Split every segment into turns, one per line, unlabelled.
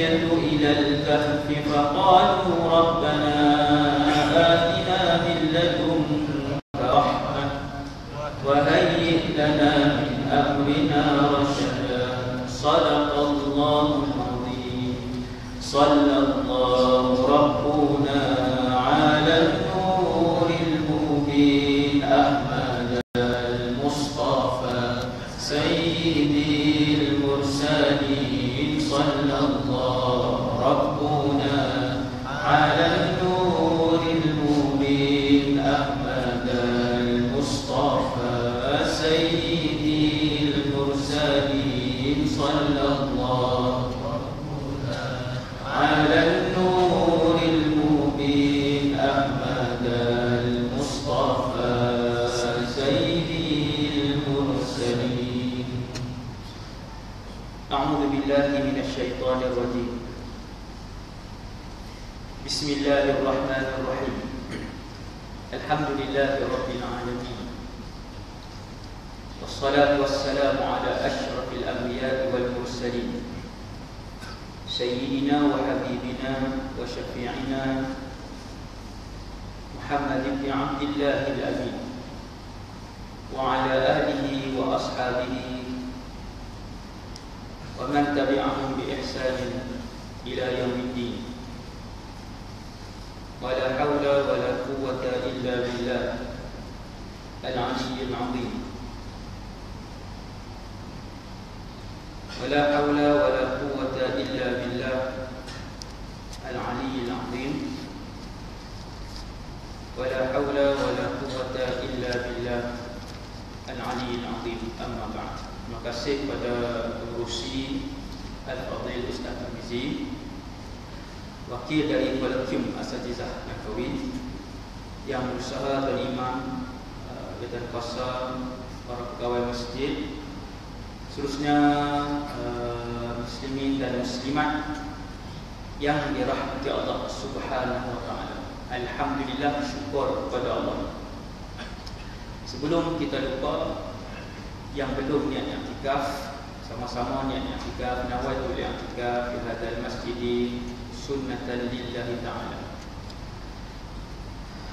اليد إلى الكهف فقالوا ربنا kuasa para pegawai masjid seterusnya eh, muslimin dan muslimat yang dirahmati Allah Subhanahu wa taala. Alhamdulillah syukur kepada Allah. Sebelum kita lupa yang belum niat yang sama-sama niat yang tikaf nawaitul yang tiga di hadal masjid sunnatan lillahi ta'ala.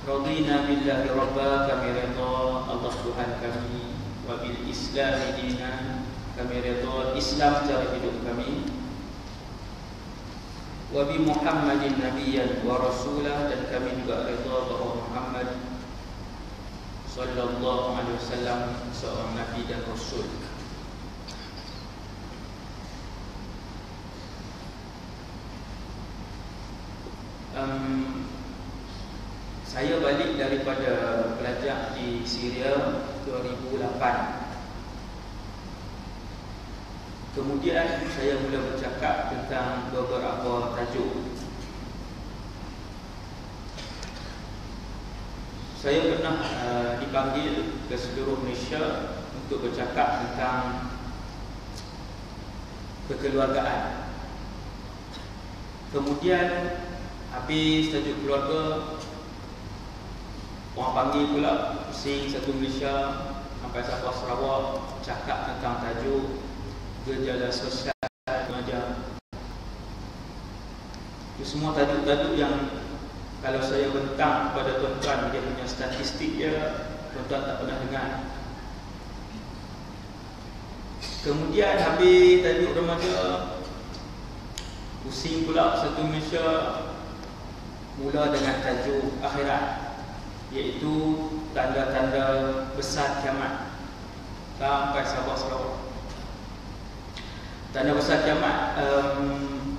Radina billahi rabba kami redha Allah Tuhan kami Wa bil islam dina. Kami redha Islam cara hidup kami. Wa bi muhammadin nabiyan wa rasulah. Dan kami juga redha bahawa Muhammad Sallallahu alaihi wasallam Seorang nabi dan rasul. Um, balik daripada belajar di Syria 2008 Kemudian saya mula bercakap tentang beberapa tajuk. Saya pernah uh, dipanggil ke seluruh Malaysia untuk bercakap tentang kekeluargaan. Kemudian habis tajuk keluarga orang panggil pula pusing satu Malaysia sampai Sabah Sarawak cakap tentang tajuk gejala sosial remaja. Itu semua tajuk-tajuk yang kalau saya bentang kepada tuan-tuan dia punya statistik dia tuan-tuan tak pernah dengar. Kemudian habis tajuk remaja Pusing pula satu Malaysia Mula dengan tajuk akhirat Iaitu tanda-tanda besar kiamat. Sampai Sabah Sarawak Tanda besar kiamat um,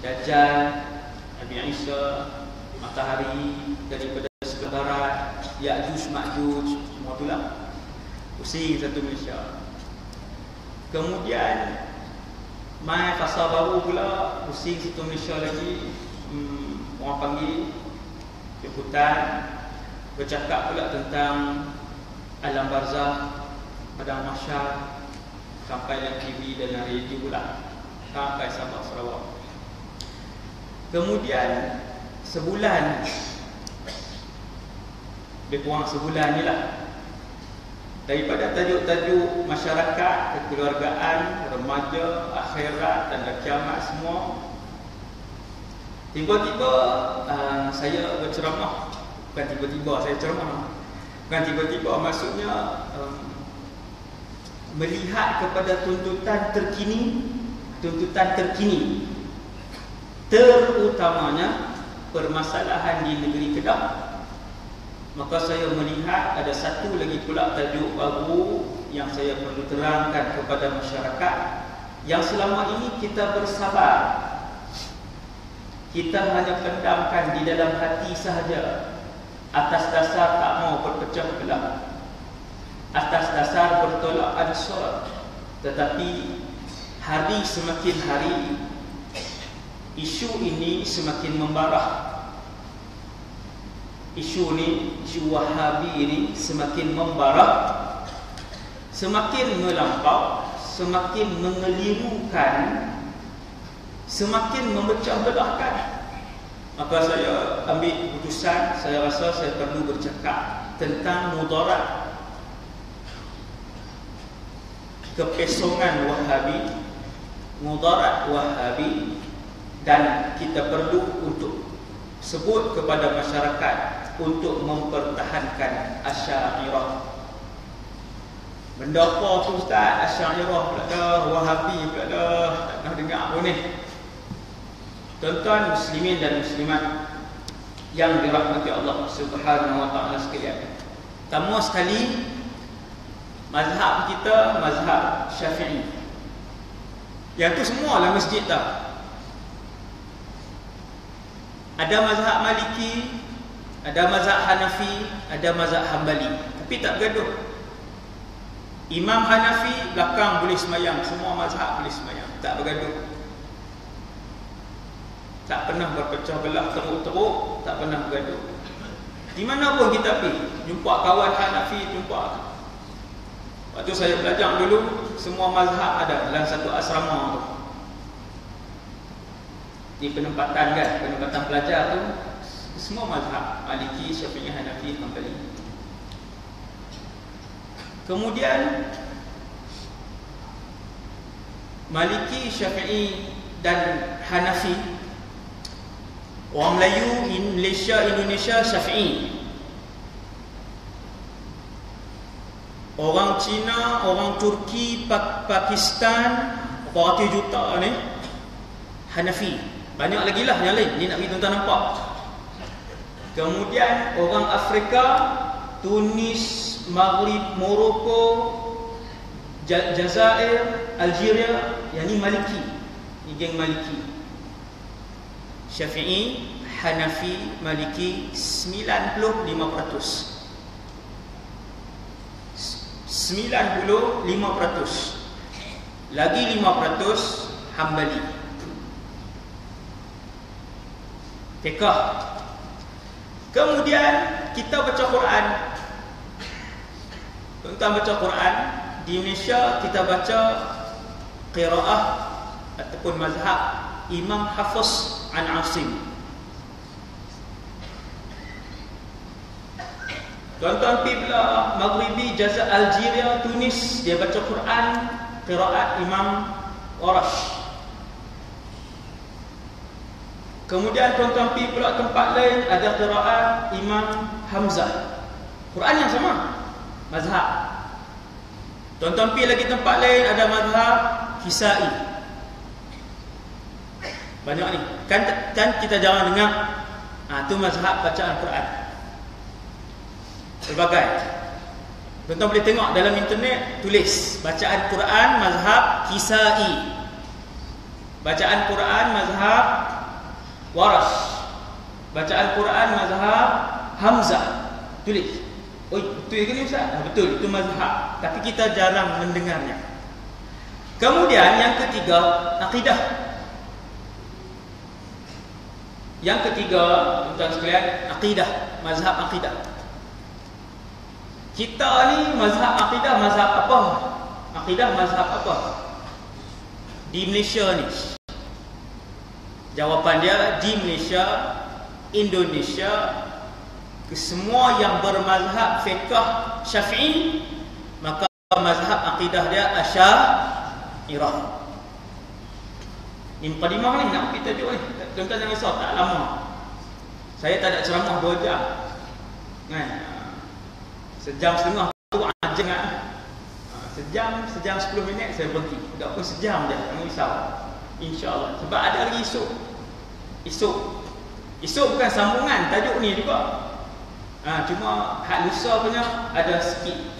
Dajjal Nabi Isa Matahari Daripada sebelah barat Ya'juj Ma'juj Semua itulah Pusing satu Malaysia. Kemudian Mai fasa baru pula Pusing situ Malaysia lagi. Hmm, Orang panggil Liputan Bercakap pula tentang Alam Barzah Padang Masyar Sampai yang TV dan radio pula. Sampai Sabah Sarawak. Kemudian Sebulan. Lebih kurang sebulan ni lah. Daripada tajuk-tajuk masyarakat, kekeluargaan, remaja, akhirat dan kiamat semua tiba-tiba uh, saya berceramah bukan tiba-tiba saya ceramah bukan tiba-tiba maksudnya um, melihat kepada tuntutan terkini tuntutan terkini. Terutamanya permasalahan di negeri Kedah. Maka saya melihat ada satu lagi pula tajuk baru yang saya perlu terangkan kepada masyarakat yang selama ini kita bersabar. Kita hanya pendamkan di dalam hati sahaja atas dasar tak mau berpecah belah. Atas dasar bertolak ansur tetapi hari semakin hari isu ini semakin membarah. Isu ni, isu Wahabi ini semakin membara, semakin melampau, semakin mengelirukan, semakin memecah belahkan. Maka saya ambil keputusan, saya rasa saya perlu bercakap tentang mudarat kepesongan Wahabi, mudarat Wahabi dan kita perlu untuk sebut kepada masyarakat untuk mempertahankan Asy'ariyah. Benda apa tu Ustaz? Asy'ariyah pula dah, Wahabi pula dah, tak pernah dengar pun ni. Tuan-tuan muslimin dan muslimat yang dirahmati Allah Subhanahu wa taala sekalian. Pertama sekali mazhab kita mazhab Syafi'i. Yang tu semua lah masjid tak. Ada mazhab Maliki, ada mazhab Hanafi, ada mazhab Hambali. Tapi tak bergaduh. Imam Hanafi belakang boleh semayang. Semua mazhab boleh semayang. Tak bergaduh. Tak pernah berpecah belah teruk-teruk. Tak pernah bergaduh. Di mana pun kita pergi. Jumpa kawan Hanafi, jumpa. Waktu saya belajar dulu, semua mazhab ada dalam satu asrama tu. Di penempatan kan, penempatan pelajar tu semua mazhab Maliki, Syafi'i, Hanafi, Hanbali. Kemudian Maliki, Syafi'i dan Hanafi Orang Melayu, Malaysia, Indonesia, Syafi'i. Orang Cina, orang Turki, Pakistan Berapa juta ni? Hanafi. Banyak lagi lah yang lain. Ni nak bagi tuan-tuan nampak. Kemudian orang Afrika, Tunis, Maghrib, Morocco, Jazair, Algeria, yang ini Maliki. Ini geng Maliki. Syafi'i, Hanafi, Maliki 95%. 95%. Lagi 5% Hambali. Tekah Kemudian kita baca Quran Tuan-tuan baca Quran Di Malaysia kita baca Qira'ah Ataupun mazhab Imam Hafiz An Asim Tuan-tuan pergi pula Maghribi, Jazak, Algeria, Tunis. Dia baca Quran Qiraat Imam Warash Kemudian tuan-tuan pergi pula tempat lain Ada qiraat Imam Hamzah. Quran yang sama. Mazhab. Tuan-tuan pergi lagi tempat lain Ada mazhab Kisai Banyak ni. Kan, kan kita jangan dengar ha, Itu mazhab bacaan Quran. Berbagai Tuan-tuan boleh tengok dalam internet Tulis Bacaan Quran Mazhab Kisai. Bacaan Quran Mazhab Waras. Bacaan Quran Mazhab Hamzah. Tulis. Oh betul ke ni Ustaz? Ah, betul, itu mazhab. Tapi kita jarang mendengarnya. Kemudian yang ketiga Akidah Yang ketiga Tuan-tuan sekalian Akidah Mazhab akidah kita ni mazhab akidah mazhab apa? Akidah mazhab apa? Di Malaysia ni. Jawapan dia di Malaysia, Indonesia, semua yang bermazhab fiqh Syafi'i, maka mazhab akidah dia Asy'ariyah. Ini mukadimah ni nak kita tajuk ni. Tuan-tuan jangan risau, tak lama. Saya tak ada ceramah 2 jam. Kan? Sejam setengah tu ajeng ah. Ha, sejam, sejam sepuluh minit saya berhenti. Tak pun sejam je, jangan risau. InsyaAllah. Sebab ada lagi esok. Esok. Esok bukan sambungan tajuk ni juga. Ha, cuma hak lusa punya ada sikit.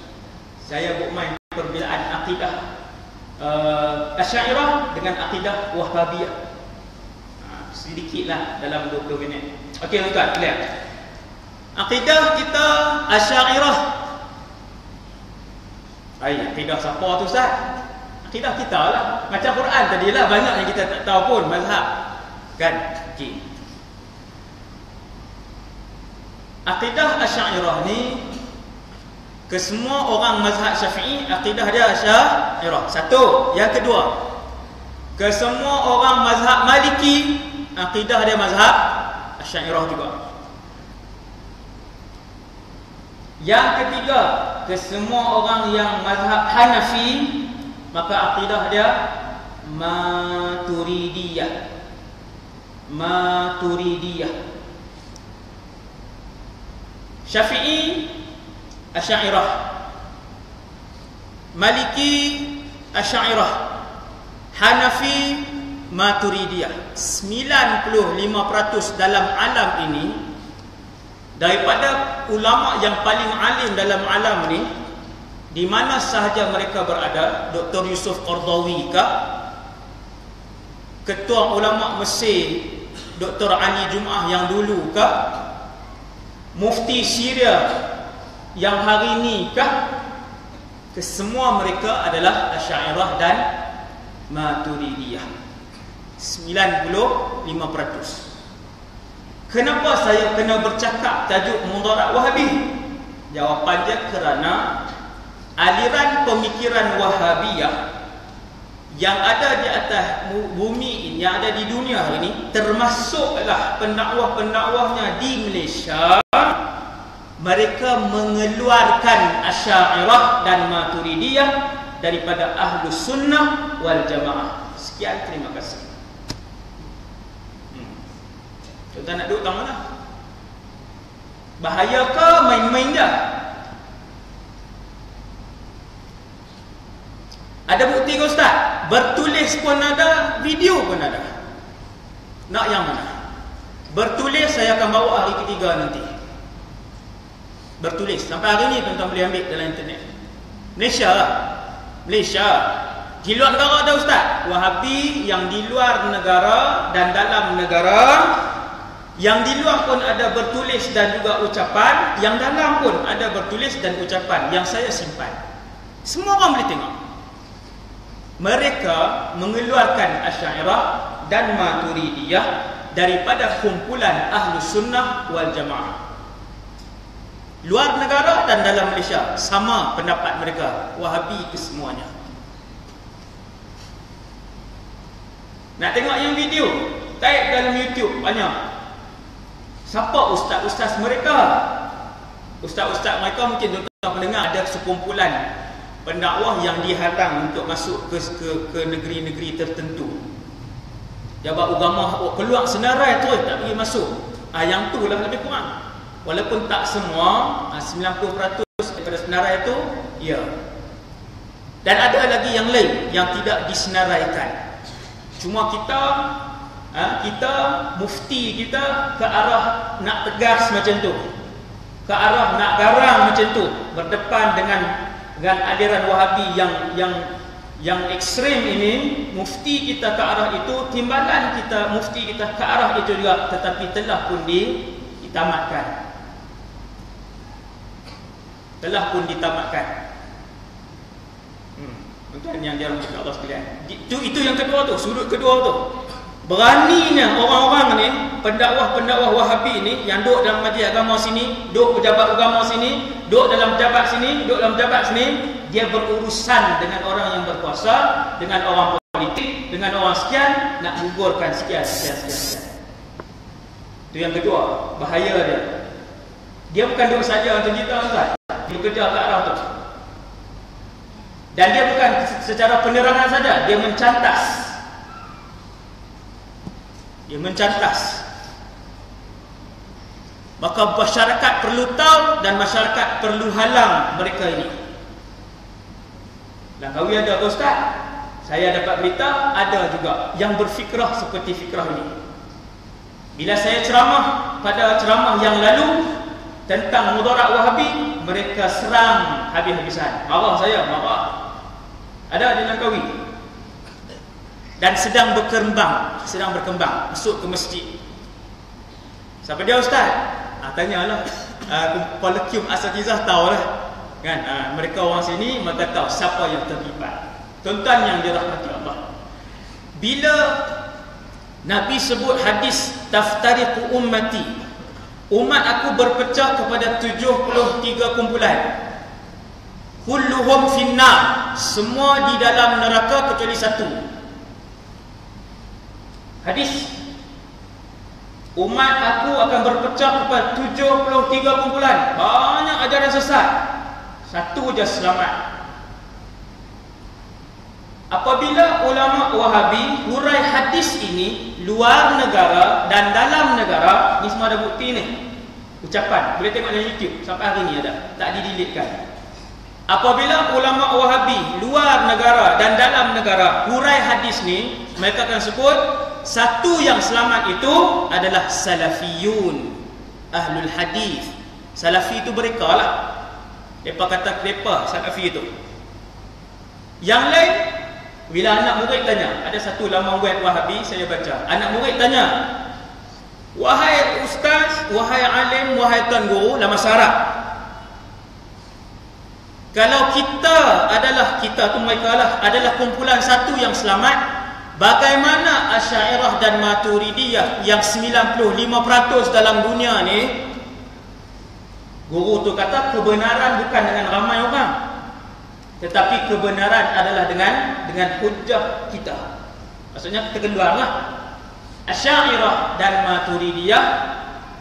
Saya buat main perbezaan akidah uh, Asy'ariyah dengan akidah Wahhabiyah. Sedikitlah dalam 20 minit. Okey tuan-tuan, clear. Akidah kita Asy'ariyah. Ai, akidah siapa tu Ustaz? Akidah kita lah. Macam Quran tadi lah banyak yang kita tak tahu pun mazhab. Kan? Okey. Akidah Asy'ariyah ni ke semua orang mazhab Syafi'i akidah dia Asy'ariyah. Satu, yang kedua. Ke semua orang mazhab Maliki akidah dia mazhab Asy'ariyah juga. Yang ketiga, ke semua orang yang mazhab Hanafi, maka akidah dia Maturidiyah. Maturidiyah. Syafi'i Asy'ariyah. Maliki Asy'ariyah. Hanafi Maturidiyah. 95% dalam alam ini daripada ulama yang paling alim dalam alam ni di mana sahaja mereka berada Dr. Yusuf Qardawi kah ketua ulama Mesir Dr. Ali Jum'ah yang dulu kah mufti Syria yang hari ini kah kesemua mereka adalah Asy'ariyah dan Maturidiyah 95% Kenapa saya kena bercakap tajuk mudarat wahabi? Jawapan dia kerana aliran pemikiran wahabiyah yang ada di atas bumi ini, yang ada di dunia ini termasuklah pendakwah-pendakwahnya di Malaysia mereka mengeluarkan asy'ariyah dan maturidiyah daripada ahlus sunnah wal jamaah. Sekian terima kasih. Tuan nak duduk mana? Bahayakah main-main dia? Ada bukti ke Ustaz? Bertulis pun ada, video pun ada. Nak yang mana? Bertulis saya akan bawa hari ketiga nanti. Bertulis. Sampai hari ni tuan-tuan boleh ambil dalam internet. Malaysia lah. Malaysia. Di luar negara ada Ustaz. Wahabi yang di luar negara dan dalam negara yang di luar pun ada bertulis dan juga ucapan Yang dalam pun ada bertulis dan ucapan Yang saya simpan. Semua orang boleh tengok. Mereka mengeluarkan Asy'ariyah dan Maturidiyah Daripada kumpulan Ahlu Sunnah wal Jamaah. Luar negara dan dalam Malaysia sama pendapat mereka. Wahabi kesemuanya nak tengok yang video? Type dalam YouTube banyak siapa ustaz-ustaz mereka? Ustaz-ustaz mereka mungkin tuan-tuan mendengar ada sekumpulan pendakwah yang dihalang untuk masuk ke ke, ke negeri-negeri tertentu. Jabat agama keluar senarai terus tak pergi masuk. Ah, yang tu lah lebih kurang. Walaupun tak semua 90% daripada senarai itu Ya. Dan ada lagi yang lain Yang tidak disenaraikan. Cuma kita ha, Kita Mufti kita Ke arah nak tegas macam tu Ke arah nak garang macam tu Berdepan dengan Dengan aliran wahabi yang Yang yang ekstrim ini Mufti kita ke arah itu Timbalan kita Mufti kita ke arah itu juga Tetapi telah pun ditamatkan telah pun ditamatkan. Hmm. Tuan yang dirahmati Allah sekalian. Itu itu yang kedua tu, sudut kedua tu. Beraninya orang-orang ni, pendakwah-pendakwah Wahabi ni yang duduk dalam majlis agama sini, duduk pejabat agama sini, duduk dalam pejabat sini, duduk dalam pejabat sini, dia berurusan dengan orang yang berkuasa, dengan orang politik, dengan orang sekian nak gugurkan sekian sekian sekian. Itu yang kedua, bahaya dia. Dia bukan duduk saja untuk kita tuan dia bekerja ke arah tu dan dia bukan secara penerangan saja dia mencantas dia mencantas. Maka masyarakat perlu tahu dan masyarakat perlu halang mereka ini. Langkawi ada ustaz saya dapat berita ada juga yang berfikrah seperti fikrah ini. Bila saya ceramah pada ceramah yang lalu tentang mudarat wahabi mereka serang habis-habisan. Marah saya marah. Ada di Langkawi dan sedang berkembang sedang berkembang masuk ke masjid. Siapa dia ustaz? Ha, tanyalah. Kium asatizah tahulah. Kan? Uh, mereka orang sini mereka tahu siapa yang terlibat. Tuan-tuan yang dirahmati Allah. Bila Nabi sebut hadis taftariqu ummati umat aku berpecah kepada 73 kumpulan. Kulluhum finnar. Semua di dalam neraka kecuali satu hadis. Umat aku akan berpecah kepada 73 kumpulan banyak ajaran sesat. Satu je selamat. Apabila ulama Wahabi hurai hadis ini luar negara dan dalam negara, ni semua ada bukti ni. Ucapan, boleh tengok dalam YouTube. Sampai hari ni ada, tak didilitkan. Apabila ulama Wahabi luar negara dan dalam negara hurai hadis ni, mereka akan sebut satu yang selamat itu adalah salafiyun, ahlul hadis. Salafi itu mereka lah. Kata mereka salafi itu. Yang lain bila anak murid tanya, ada satu laman web Wahabi saya baca. Anak murid tanya, "Wahai ustaz, wahai alim, wahai tuan guru, lama syarat. Kalau kita adalah kita tu mereka lah adalah kumpulan satu yang selamat, bagaimana Asy'ariyah dan Maturidiyah yang 95% dalam dunia ni? Guru tu kata kebenaran bukan dengan ramai orang. Tetapi kebenaran adalah dengan dengan hujah kita. Maksudnya kita keluarlah. Asy'ariyah dan Maturidiyah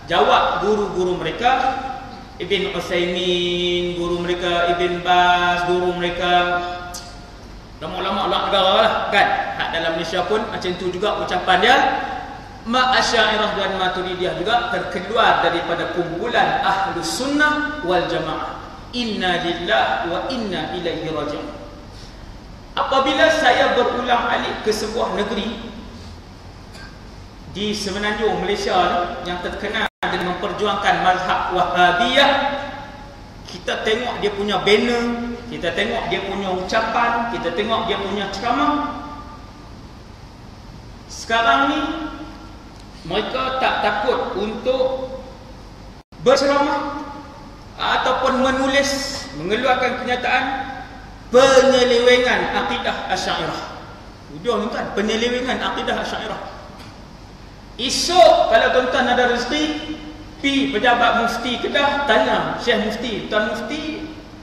jawab guru-guru mereka. Ibn Utsaimin, guru mereka. Ibn Bas, guru mereka lama-lama Allah negara lah kan. Hak dalam Malaysia pun macam tu juga ucapan dia. Ma Asy'ariyah dan Maturidiyah juga terkeluar daripada kumpulan Ahlus Sunnah wal Jamaah. Inna lillah wa inna ilaihi raji'un. Apabila saya berulang alik ke sebuah negeri di semenanjung Malaysia yang terkenal dengan memperjuangkan mazhab Wahhabiyah, kita tengok dia punya banner, kita tengok dia punya ucapan, kita tengok dia punya ceramah. Sekarang ni mereka tak takut untuk berceramah ataupun menulis mengeluarkan kenyataan penyelewengan akidah Asy'ariyah. Hujung tuan, penyelewengan akidah Asy'ariyah. Esok kalau tuan-tuan ada rezeki, pi pejabat mufti Kedah tanya Syekh Mufti, Tuan Mufti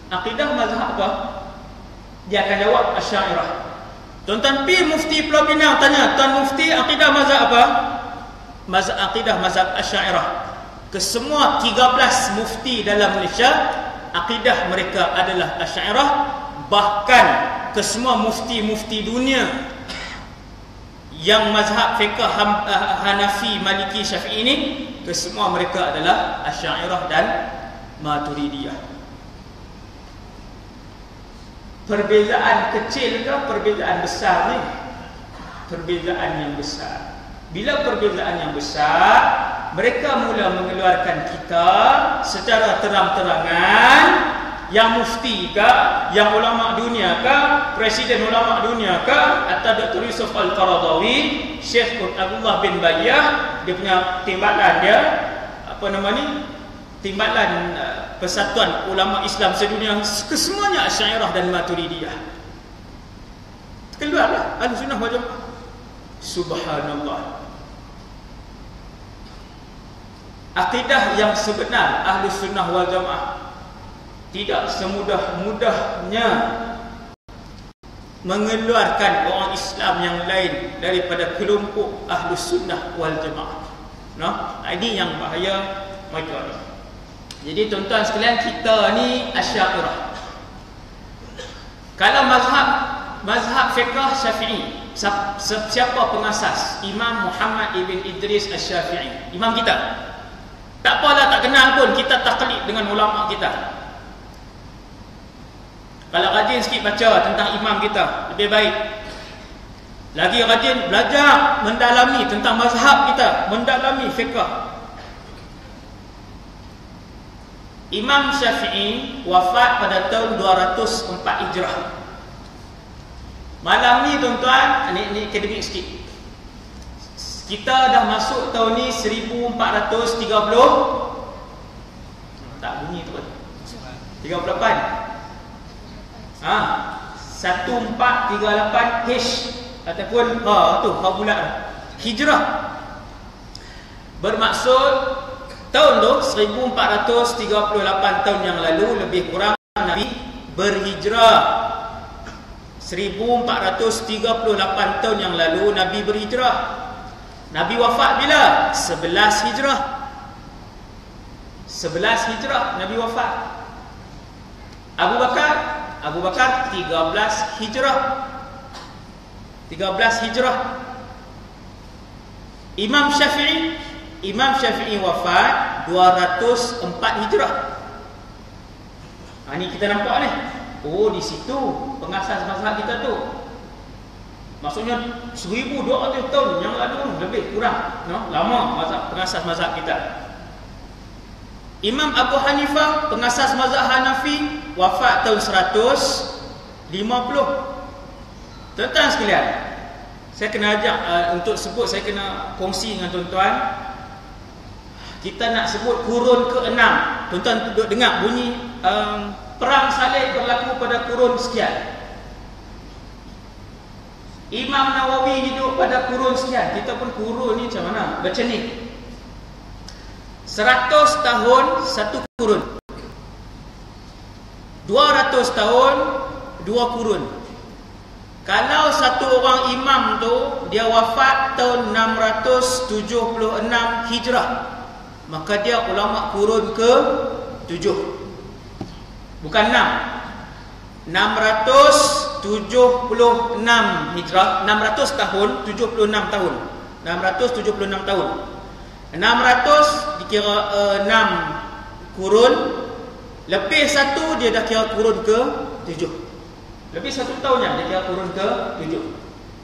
akidah mazhab apa? Dia akan jawab Asy'ariyah. Tuan-tuan pi mufti Pulau Pinang tanya, Tuan Mufti akidah mazhab apa? Mazhab akidah mazhab Asy'ariyah. Kesemua 13 mufti dalam Malaysia akidah mereka adalah Asy'ariyah, bahkan kesemua mufti-mufti dunia yang mazhab fiqh Hanafi, Maliki, Syafi'i ini kesemua mereka adalah Asy'ariyah dan Maturidiyah. Perbezaan kecil ke perbezaan besar ni? Perbezaan yang besar. Bila perbezaan yang besar, mereka mula mengeluarkan kita secara terang-terangan yang mufti ke, yang ulama dunia ke, presiden ulama dunia ke, atau Dr. Yusuf Al-Qaradawi, Syekh Abdullah bin Bayah, dia punya timbalan dia, apa nama ni? Timbalan uh, Persatuan Ulama Islam Sedunia, kesemuanya Asyairah dan Maturidiyah. Keluarlah Al-Sunnah wajah. Subhanallah. Akidah yang sebenar Ahli Sunnah wal Jamaah tidak semudah-mudahnya mengeluarkan orang Islam yang lain daripada kelompok ahlu sunnah wal jamaah. No? Ini yang bahaya mereka ni. Jadi tuan-tuan sekalian kita ni asyairah. Kalau mazhab mazhab fiqh syafi'i siapa pengasas? Imam Muhammad ibn Idris Asy-Syafi'i. Imam kita. Tak apalah tak kenal pun kita taklid dengan ulama kita. Kalau rajin sikit baca tentang imam kita, lebih baik. Lagi rajin belajar mendalami tentang mazhab kita, mendalami fiqh. Imam Syafi'i wafat pada tahun 204 Hijrah. Malam ni tuan-tuan, ni, ni akademik sikit. Kita dah masuk tahun ni 1430 Tak bunyi tu kan 38 Ha, 1438 H ataupun ha tu ha bulat Hijrah. Bermaksud tahun tu 1438 tahun yang lalu lebih kurang Nabi berhijrah. 1438 tahun yang lalu Nabi berhijrah. Nabi wafat bila? 11 Hijrah. 11 Hijrah Nabi wafat. Abu Bakar Abu Bakar 13 Hijrah 13 Hijrah Imam Syafi'i Imam Syafi'i wafat 204 Hijrah ha, Ini kita nampak ni Oh di situ pengasas mazhab kita tu Maksudnya 1200 tahun yang lalu lebih kurang no? Lama mazhab, pengasas mazhab kita Imam Abu Hanifah pengasas mazhab Hanafi wafat tahun 150. Tuan-tuan sekalian, saya kena ajak uh, untuk sebut saya kena kongsi dengan tuan-tuan. Kita nak sebut kurun ke-6. Tuan-tuan duduk dengar bunyi um, perang salib berlaku pada kurun sekian. Imam Nawawi hidup pada kurun sekian. Kita pun kurun ni macam mana? Baca ni. Seratus tahun satu kurun Dua ratus tahun dua kurun Kalau satu orang imam tu Dia wafat tahun 676 hijrah Maka dia ulama kurun ke tujuh. Bukan enam. 676 hijrah. 600 tahun 76 tahun. 676 tahun. 600 dikira uh, 6 kurun. Lebih satu dia dah kira kurun ke 7 Lebih satu tahun dia kira kurun ke 7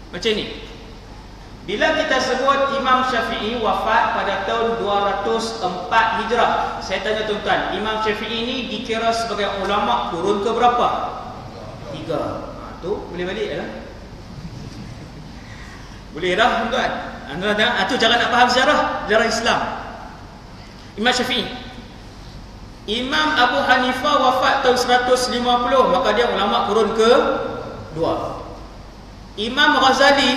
Macam ni Bila kita sebut Imam Syafi'i wafat pada tahun 204 Hijrah Saya tanya tuan-tuan Imam Syafi'i ini dikira sebagai ulama kurun ke berapa? 3 ha, Tu boleh balik lah Boleh dah tuan-tuan anda dah itu cara nak faham sejarah sejarah Islam. Imam Syafi'i. Imam Abu Hanifah wafat tahun 150 maka dia ulama kurun ke 2. Imam Ghazali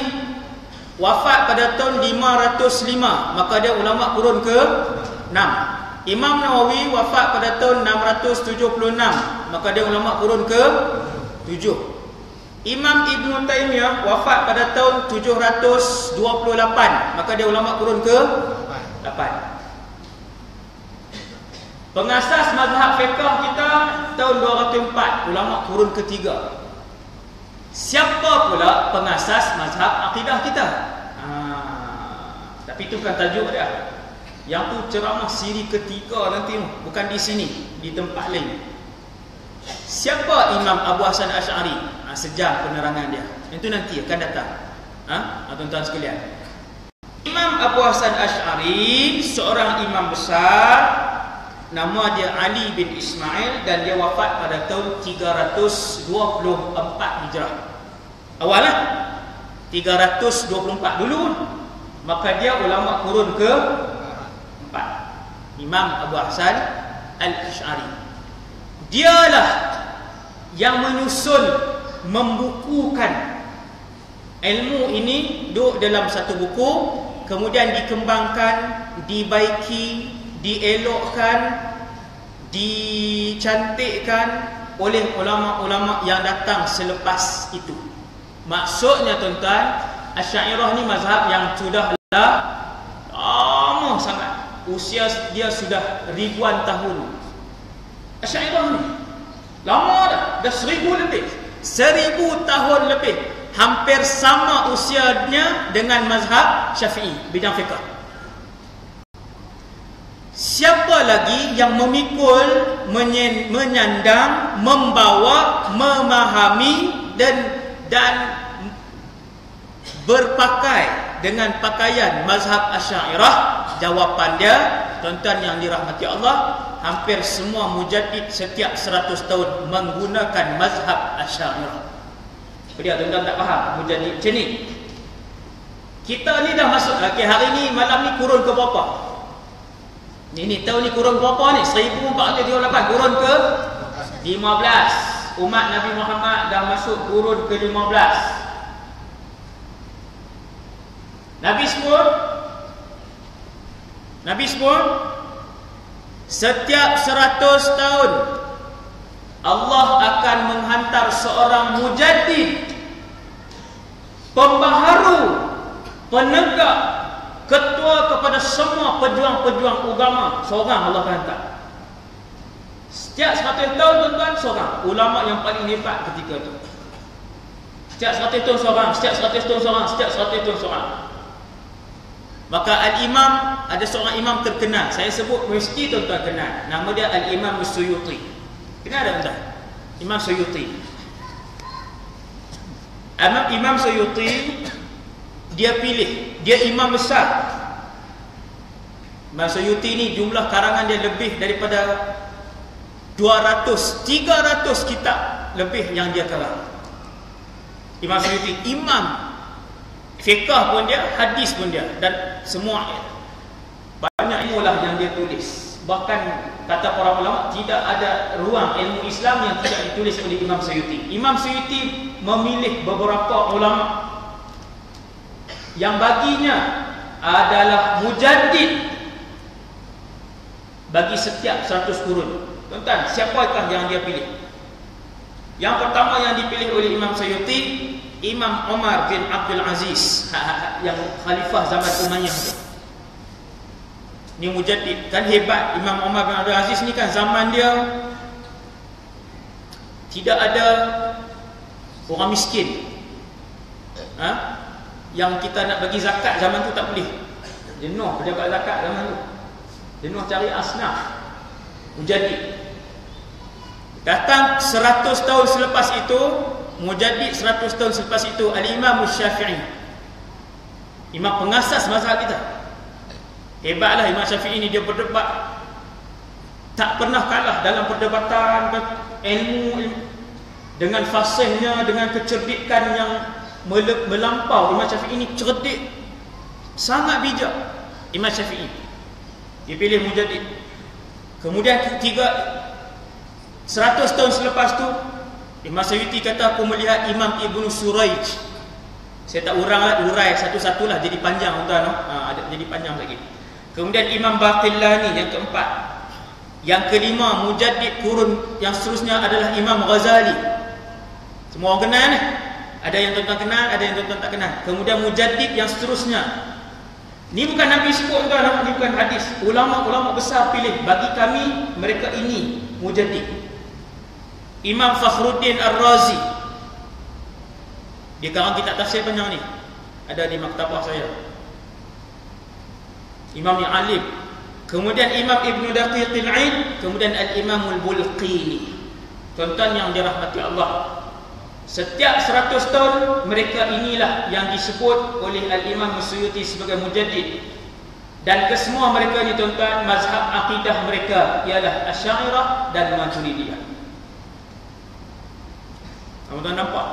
wafat pada tahun 505 maka dia ulama kurun ke 6. Imam Nawawi wafat pada tahun 676 maka dia ulama kurun ke 7 Imam Ibn Taymiyah wafat pada tahun 728 maka dia ulama kurun ke 8 Pengasas mazhab fiqah kita tahun 204 ulama kurun ketiga Siapa pula pengasas mazhab akidah kita? Ha, tapi itu bukan tajuk dia yang tu ceramah siri ketiga nanti bukan di sini, di tempat lain. Siapa Imam Abu Hasan Ash'ari? Ha, sejam penerangan dia. Itu nanti akan datang. Ha? Tuan-tuan sekalian. Imam Abu Hasan Ash'ari seorang imam besar nama dia Ali bin Ismail dan dia wafat pada tahun 324 Hijrah. Awalnya 324 dulu. Maka dia ulama kurun ke Imam Abu Hasan Al-Ash'ari. Dialah yang menyusun membukukan ilmu ini duduk dalam satu buku kemudian dikembangkan dibaiki dielokkan dicantikkan oleh ulama-ulama yang datang selepas itu maksudnya tuan-tuan Asy'ariyah ni mazhab yang sudah lama sangat usia dia sudah ribuan tahun. Asy'ariyah ni lama dah, dah seribu lebih. Seribu tahun lebih. Hampir sama usianya dengan mazhab Syafi'i bidang fiqh. Siapa lagi yang memikul, menyandang, membawa, memahami dan dan berpakai dengan pakaian mazhab Asy'ariyah jawapan dia tuan-tuan yang dirahmati Allah hampir semua mujaddid setiap 100 tahun menggunakan mazhab asy'ariyah dia tuan-tuan tak faham mujaddid macam ni? Kita ni dah masuk okay, hari ni malam ni kurun ke berapa ni ni tahun ni kurun berapa ni? 1438 kurun ke? 15 umat Nabi Muhammad dah masuk kurun ke 15 Nabi sebut Nabi sebut setiap seratus tahun Allah akan menghantar seorang mujaddid pembaharu penegak ketua kepada semua pejuang-pejuang agama seorang Allah akan hantar setiap seratus tahun tuan-tuan seorang ulama yang paling hebat ketika itu setiap seratus tahun seorang setiap seratus tahun seorang setiap seratus tahun seorang Maka Al-Imam ada seorang imam terkenal. Saya sebut mesti tuan-tuan kenal. Nama dia Al-Imam Suyuti. Kenal tak tuan? Imam Suyuti. Imam Imam Suyuti dia pilih, dia imam besar. Imam Suyuti ni jumlah karangan dia lebih daripada 200, 300 kitab lebih yang dia karang. Imam Suyuti imam Fiqah pun dia, hadis pun dia dan semua banyak ilmu lah yang dia tulis. Bahkan kata para ulama tidak ada ruang ilmu Islam yang tidak ditulis oleh Imam Suyuti. Imam Suyuti memilih beberapa ulama yang baginya adalah mujaddid bagi setiap 100 kurun. Tuan-tuan, siapakah yang dia pilih? Yang pertama yang dipilih oleh Imam Suyuti Imam Omar bin Abdul Aziz yang khalifah zaman Umayyah tu. Ni mujaddid kan hebat Imam Omar bin Abdul Aziz ni kan zaman dia tidak ada orang miskin. Ha? Yang kita nak bagi zakat zaman tu tak boleh. Jenuh pejabat zakat zaman tu. Jenuh cari asnaf. Mujaddid. Datang 100 tahun selepas itu Mujaddid 100 tahun selepas itu Al-Imam Syafi'i Imam pengasas mazhab kita Hebatlah Imam Syafi'i ini dia berdebat Tak pernah kalah dalam perdebatan ilmu Dengan fasihnya, dengan kecerdikan yang melampau Imam Syafi'i ini cerdik Sangat bijak Imam Syafi'i Dia pilih Mujaddid Kemudian tiga 100 tahun selepas tu Imam Sayyidi kata aku melihat Imam Ibn Suraij Saya tak urang lah, urai satu-satulah jadi panjang tuan no? ha, Jadi panjang lagi Kemudian Imam Baqillani yang keempat Yang kelima, mujaddid kurun yang seterusnya adalah Imam Ghazali. Semua orang kenal ni. Ada yang tuan-tuan kenal, ada yang tuan-tuan tak kenal. Kemudian mujaddid yang seterusnya. Ni bukan Nabi sebut tuan, ni bukan hadis. Ulama-ulama besar pilih bagi kami mereka ini mujaddid. Imam Fakhruddin Ar-Razi. Dia karang kitab tafsir panjang ni. Ada di maktabah saya. Imam yang alim Kemudian Imam Ibn Daqiq al-Ain Kemudian Al-Imam Al-Bulqini Tuan-tuan yang dirahmati Allah Setiap seratus tahun Mereka inilah yang disebut oleh Al-Imam Suyuti sebagai Mujaddid. Dan kesemua mereka ni tuan-tuan Mazhab akidah mereka Ialah Asyairah dan Maturidiyah Tuan-tuan nampak?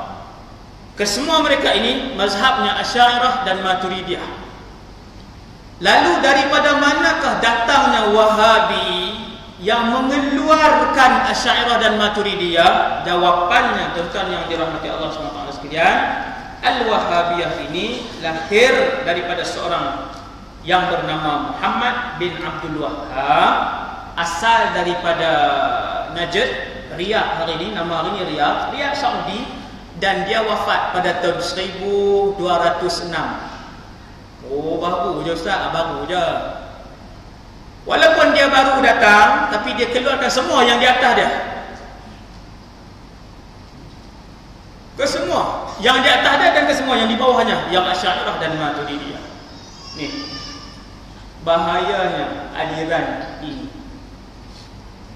Kesemua mereka ini Mazhabnya Asyairah dan Maturidiyah Lalu daripada manakah datangnya Wahabi yang mengeluarkan Asy'ariyah dan Maturidiyah? Jawapannya tuan-tuan yang dirahmati Allah SWT sekalian, Al-Wahabiyah ini lahir daripada seorang yang bernama Muhammad bin Abdul Wahhab asal daripada Najd, Riyadh hari ini nama hari ini Riyadh, Riyadh Saudi dan dia wafat pada tahun 1206 Oh baru je Ustaz, baru je. Walaupun dia baru datang, tapi dia keluarkan semua yang di atas dia. Ke semua. Yang di atas dia dan ke semua yang di bawahnya. Yang Asyarah dan Maturidiyah. Ni. Bahayanya aliran ini.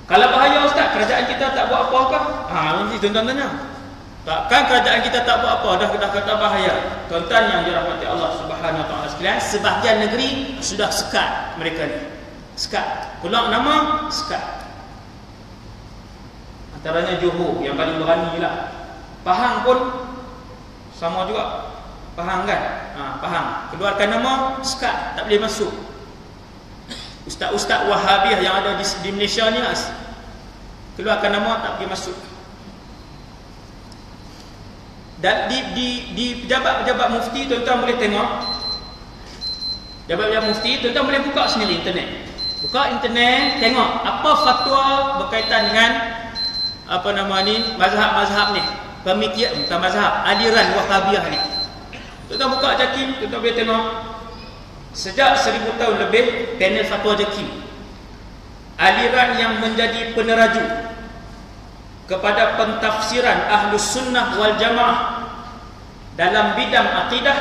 Kalau bahaya Ustaz, kerajaan kita tak buat apa-apa? Ha, mesti tuan-tuan tanya. Takkan kerajaan kita tak buat apa dah dah kata bahaya. Tuan-tuan yang dirahmati Allah Subhanahu wa taala sekalian, sebahagian negeri sudah sekat mereka ni. Sekat. Pulang nama sekat. Antaranya Johor yang paling berani lah. Pahang pun sama juga. Pahang kan? Ha, Pahang. Keluarkan nama sekat, tak boleh masuk. Ustaz-ustaz Wahabiah yang ada di, di Malaysia ni keluarkan nama tak boleh masuk dan di di di pejabat-pejabat mufti tuan-tuan boleh tengok pejabat-pejabat mufti tuan-tuan boleh buka sendiri internet buka internet tengok apa fatwa berkaitan dengan apa nama ni mazhab-mazhab ni. Pemikiran bukan mazhab aliran wahabiyah ni. Tuan-tuan buka jakim tuan-tuan boleh tengok. Sejak seribu tahun lebih panel fatwa jakim aliran yang menjadi peneraju kepada pentafsiran ahlus sunnah wal jamaah dalam bidang akidah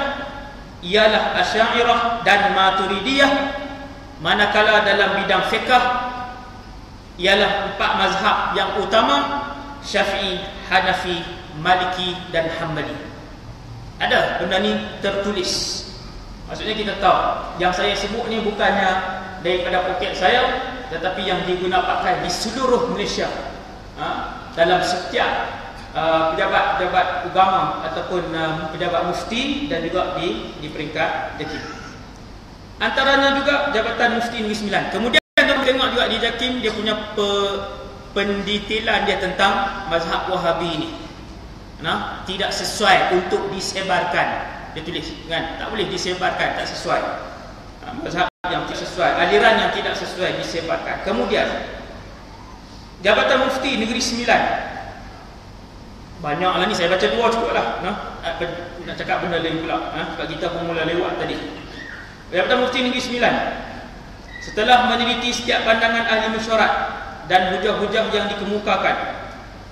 ialah asyairah dan maturidiyah manakala dalam bidang fiqah ialah empat mazhab yang utama syafi'i, hanafi, maliki dan hambali ada benda ni tertulis maksudnya kita tahu yang saya sebut ni bukannya daripada poket saya tetapi yang digunakan di seluruh Malaysia ha? dalam setiap uh, pejabat-pejabat uh, agama ataupun uh, pejabat mufti dan juga di di peringkat JAKIM. Antaranya juga Jabatan Mufti Negeri Sembilan. Kemudian kita tengok juga di JAKIM dia punya pe, pendetailan dia tentang mazhab Wahabi ini. Nah, tidak sesuai untuk disebarkan. Dia tulis kan, tak boleh disebarkan, tak sesuai. Uh, mazhab yang tidak sesuai, aliran yang tidak sesuai disebarkan. Kemudian Jabatan Mufti Negeri Sembilan Banyaklah ni saya baca dua cukup lah nah, Nak cakap benda lain pula nah, Sebab kita pun mula lewat tadi Jabatan Mufti Negeri Sembilan Setelah meneliti setiap pandangan ahli mesyuarat Dan hujah-hujah yang dikemukakan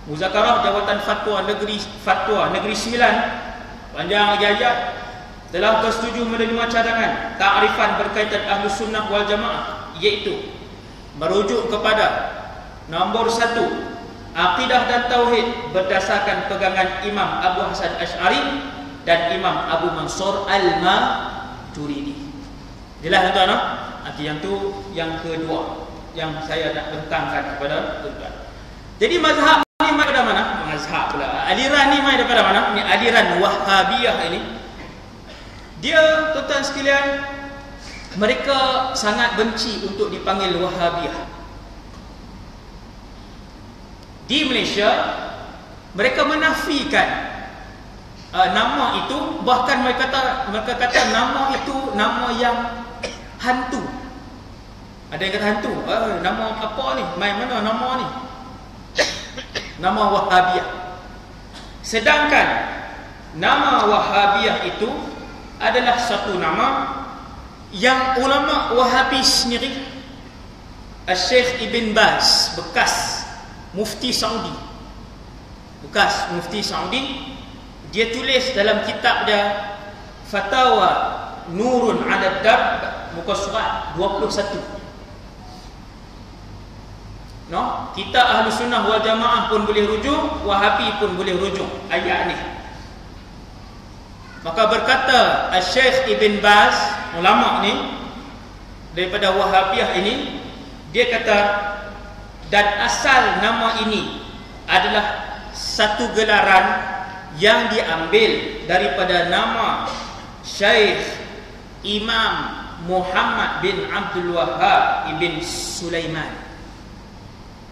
Muzakarah Jawatan Fatwa Negeri Fatwa Negeri Sembilan Panjang ayat Telah bersetuju menerima cadangan Ta'rifan berkaitan ahli sunnah wal jamaah Iaitu Merujuk kepada Nombor satu Aqidah dan Tauhid berdasarkan pegangan Imam Abu Hasan Ash'ari dan Imam Abu Mansur Al-Maturidi. Jelas tuan-tuan? No? Nanti yang tu yang kedua yang saya nak bentangkan kepada tuan-tuan. Jadi mazhab ni mai daripada mana? Mazhab pula. Aliran ni mai daripada mana? Ni aliran Wahhabiyah ini. Dia tuan-tuan sekalian mereka sangat benci untuk dipanggil Wahhabiyah di Malaysia mereka menafikan uh, nama itu bahkan mereka kata mereka kata nama itu nama yang hantu Ada yang kata hantu. Eh, nama apa ni? Main mana nama ni? Nama Wahabiyah. Sedangkan nama Wahabiyah itu adalah satu nama yang ulama Wahabi sendiri Al-Syekh Ibn Baz bekas mufti Saudi bekas mufti Saudi dia tulis dalam kitab dia Fatawa Nurun ala Dab muka surat 21 No, kita ahli sunnah wal jamaah pun boleh rujuk, wahabi pun boleh rujuk ayat ni. Maka berkata Al-Syekh Ibn Baz, ulama ni daripada Wahabiyah ini, dia kata dan asal nama ini adalah satu gelaran yang diambil daripada nama Syekh Imam Muhammad bin Abdul Wahab ibn Sulaiman.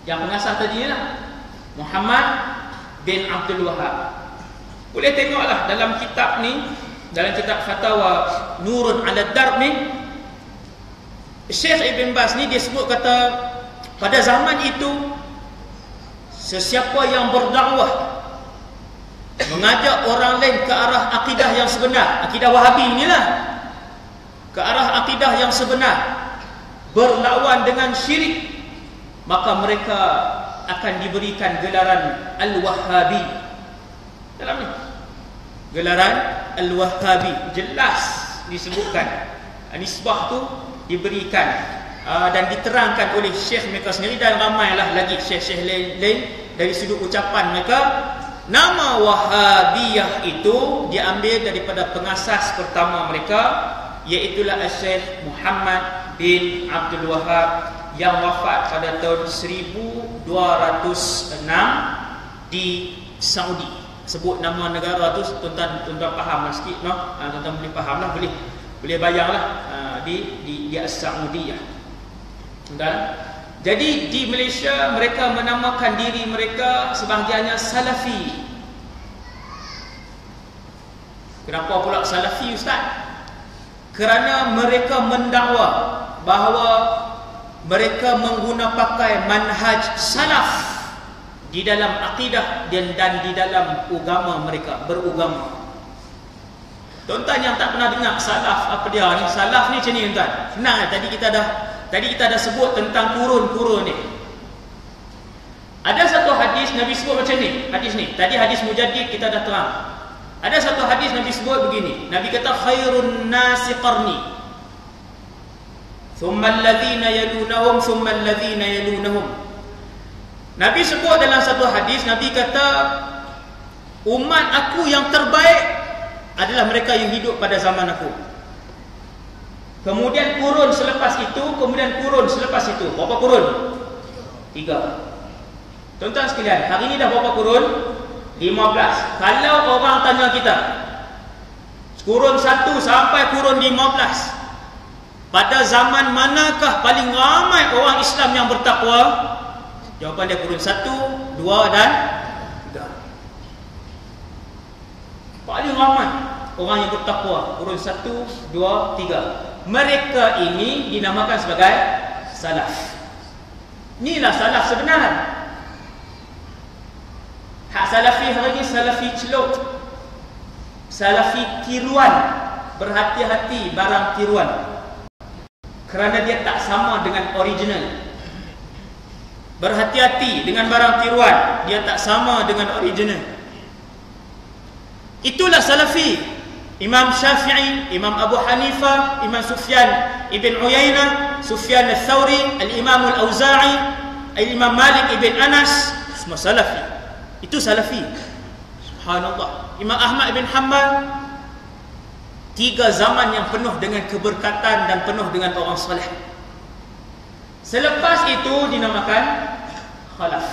Yang pengasas tadi lah Muhammad bin Abdul Wahab boleh tengoklah dalam kitab ni dalam kitab fatwa Nurun ala Darb ni Syekh Ibn Bas ni dia sebut kata pada zaman itu sesiapa yang berdakwah mengajak orang lain ke arah akidah yang sebenar akidah wahabi inilah ke arah akidah yang sebenar berlawan dengan syirik maka mereka akan diberikan gelaran Al-Wahhabi dalam ni. Gelaran Al-Wahhabi jelas disebutkan. Nisbah tu diberikan. Uh, dan diterangkan oleh syekh mereka sendiri dan ramailah lagi syekh-syekh lain-lain dari sudut ucapan mereka. Nama Wahhabiyah itu diambil daripada pengasas pertama mereka iaitu Syekh Muhammad bin Abdul Wahab yang wafat pada tahun 1206 di Saudi. Sebut nama negara tu tuan-tuan tuan-tuan faham lah sikit no? Ha, tuan-tuan boleh faham lah boleh boleh bayanglah ha, di di di Saudi ya. Dan jadi di Malaysia mereka menamakan diri mereka sebahagiannya Salafi. Kenapa pula Salafi Ustaz? Kerana mereka mendakwa bahawa mereka mengguna pakai manhaj salaf di dalam akidah dan dan di dalam agama mereka beragama. Tuan-tuan yang tak pernah dengar salaf apa dia ni? Salaf ni macam ni tuan. Senang eh? tadi kita dah tadi kita dah sebut tentang kurun-kurun ni. Ada satu hadis Nabi sebut macam ni, hadis ni. Tadi hadis mujaddid kita dah terang. Ada satu hadis Nabi sebut begini. Nabi kata khairun nasi qarni. Thumma alladhina yalunahum, thumma alladhina yalunahum. Nabi sebut dalam satu hadis, Nabi kata umat aku yang terbaik adalah mereka yang hidup pada zaman aku. Kemudian kurun selepas itu, kemudian kurun selepas itu. Berapa kurun? Tiga. Tuan-tuan sekalian, hari ini dah berapa kurun? 15 kalau orang tanya kita kurun satu sampai kurun 15 pada zaman manakah paling ramai orang Islam yang bertakwa? Jawapan dia kurun satu, dua dan tiga. Paling ramai orang yang bertakwa kurun satu, dua, tiga. Mereka ini dinamakan sebagai salaf. Inilah salaf sebenar. Hak salafi ini salafi celok. Salafi tiruan. Berhati-hati barang tiruan kerana dia tak sama dengan original berhati-hati dengan barang tiruan dia tak sama dengan original itulah salafi Imam Syafi'i, Imam Abu Hanifah, Imam Sufyan Ibn Uyainah, Sufyan Al-Thawri, Al-Imam Al-Awza'i, Al-Imam Malik Ibn Anas, semua salafi. Itu salafi. Subhanallah. Imam Ahmad Ibn Hanbal, tiga zaman yang penuh dengan keberkatan dan penuh dengan orang soleh. Selepas itu dinamakan khalaf.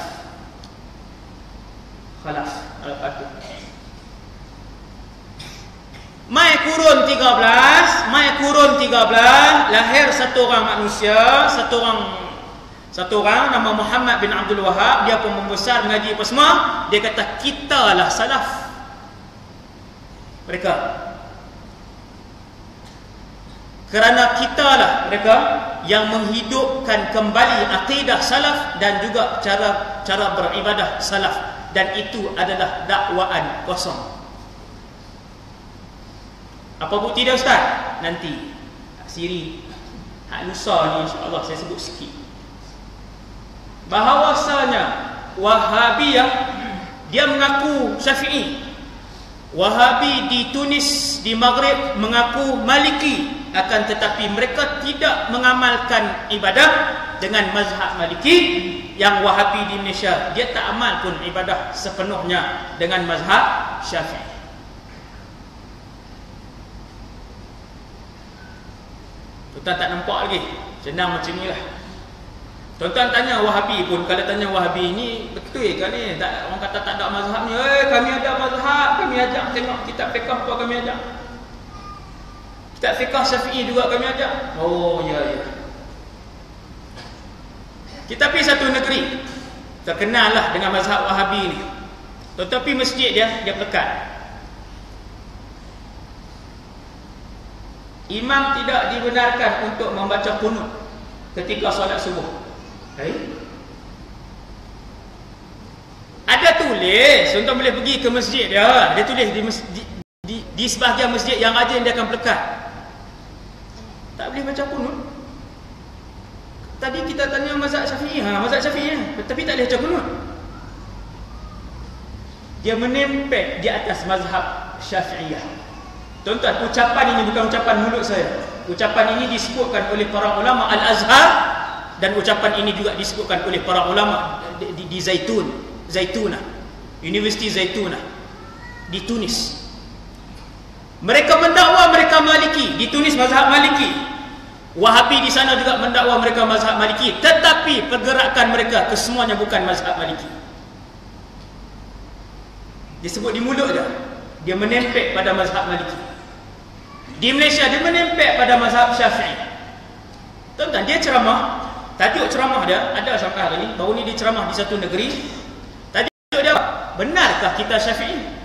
Khalaf. Mai kurun 13, mai kurun 13, lahir satu orang manusia, satu orang satu orang nama Muhammad bin Abdul Wahab, dia pun membesar mengaji apa semua, dia kata kita lah salaf. Mereka.
Kerana kita lah mereka yang menghidupkan kembali akidah salaf dan juga cara cara beribadah salaf. Dan itu adalah dakwaan kosong. Apa bukti dia ustaz? Nanti. Siri. Hak lusa ni insyaallah saya sebut sikit bahawasanya wahabiyah dia mengaku syafi'i. Wahabi di Tunis di Maghrib mengaku maliki. Akan tetapi mereka tidak mengamalkan ibadah dengan mazhab maliki. Yang wahabi di Malaysia dia tak amal pun ibadah sepenuhnya dengan mazhab syafi'i. Tuan tak nampak lagi? Senang macam ni lah Tuan-tuan tanya wahabi pun Kalau tanya wahabi ni Betul ke ni? Tak, Orang kata tak ada mazhab ni. Eh kami ada mazhab Kami ajak tengok kitab fiqah apa kami ajak? Kitab fiqah syafi'i juga kami ajak? Oh ya ya. Kita pergi satu negeri Terkenal lah dengan mazhab wahabi ni. Tetapi masjid dia Dia pelekat. Imam tidak dibenarkan untuk membaca kunut ketika solat subuh. Hai. Ada tulis, tuan boleh pergi ke masjid dia. Dia tulis di, di, di, di sebahagian masjid yang rajin dia akan pelekat. Tak boleh baca kunut. Tadi kita tanya mazhab Syafi'i, ha mazhab Syafi'i, ya. tapi tak boleh baca kunut. Dia menempel di atas mazhab Syafi'iyah. Tuan-tuan, ucapan ini bukan ucapan mulut saya. Ucapan ini disebutkan oleh para ulama Al-Azhar dan ucapan ini juga disebutkan oleh para ulama di, di, di Zaitun, Zaituna, Universiti Zaituna di Tunis. Mereka mendakwa mereka Maliki di Tunis mazhab Maliki. Wahabi di sana juga mendakwa mereka mazhab Maliki tetapi pergerakan mereka kesemuanya bukan mazhab Maliki. Disebut di mulut dia. Dia menempel pada mazhab Maliki. Di Malaysia dia menempel pada mazhab Syafi'i. Tuan-tuan, dia ceramah. Tajuk ceramah dia ada sampai hari ini. Baru ni dia ceramah di satu negeri. Tajuk dia Benarkah kita Syafi'i?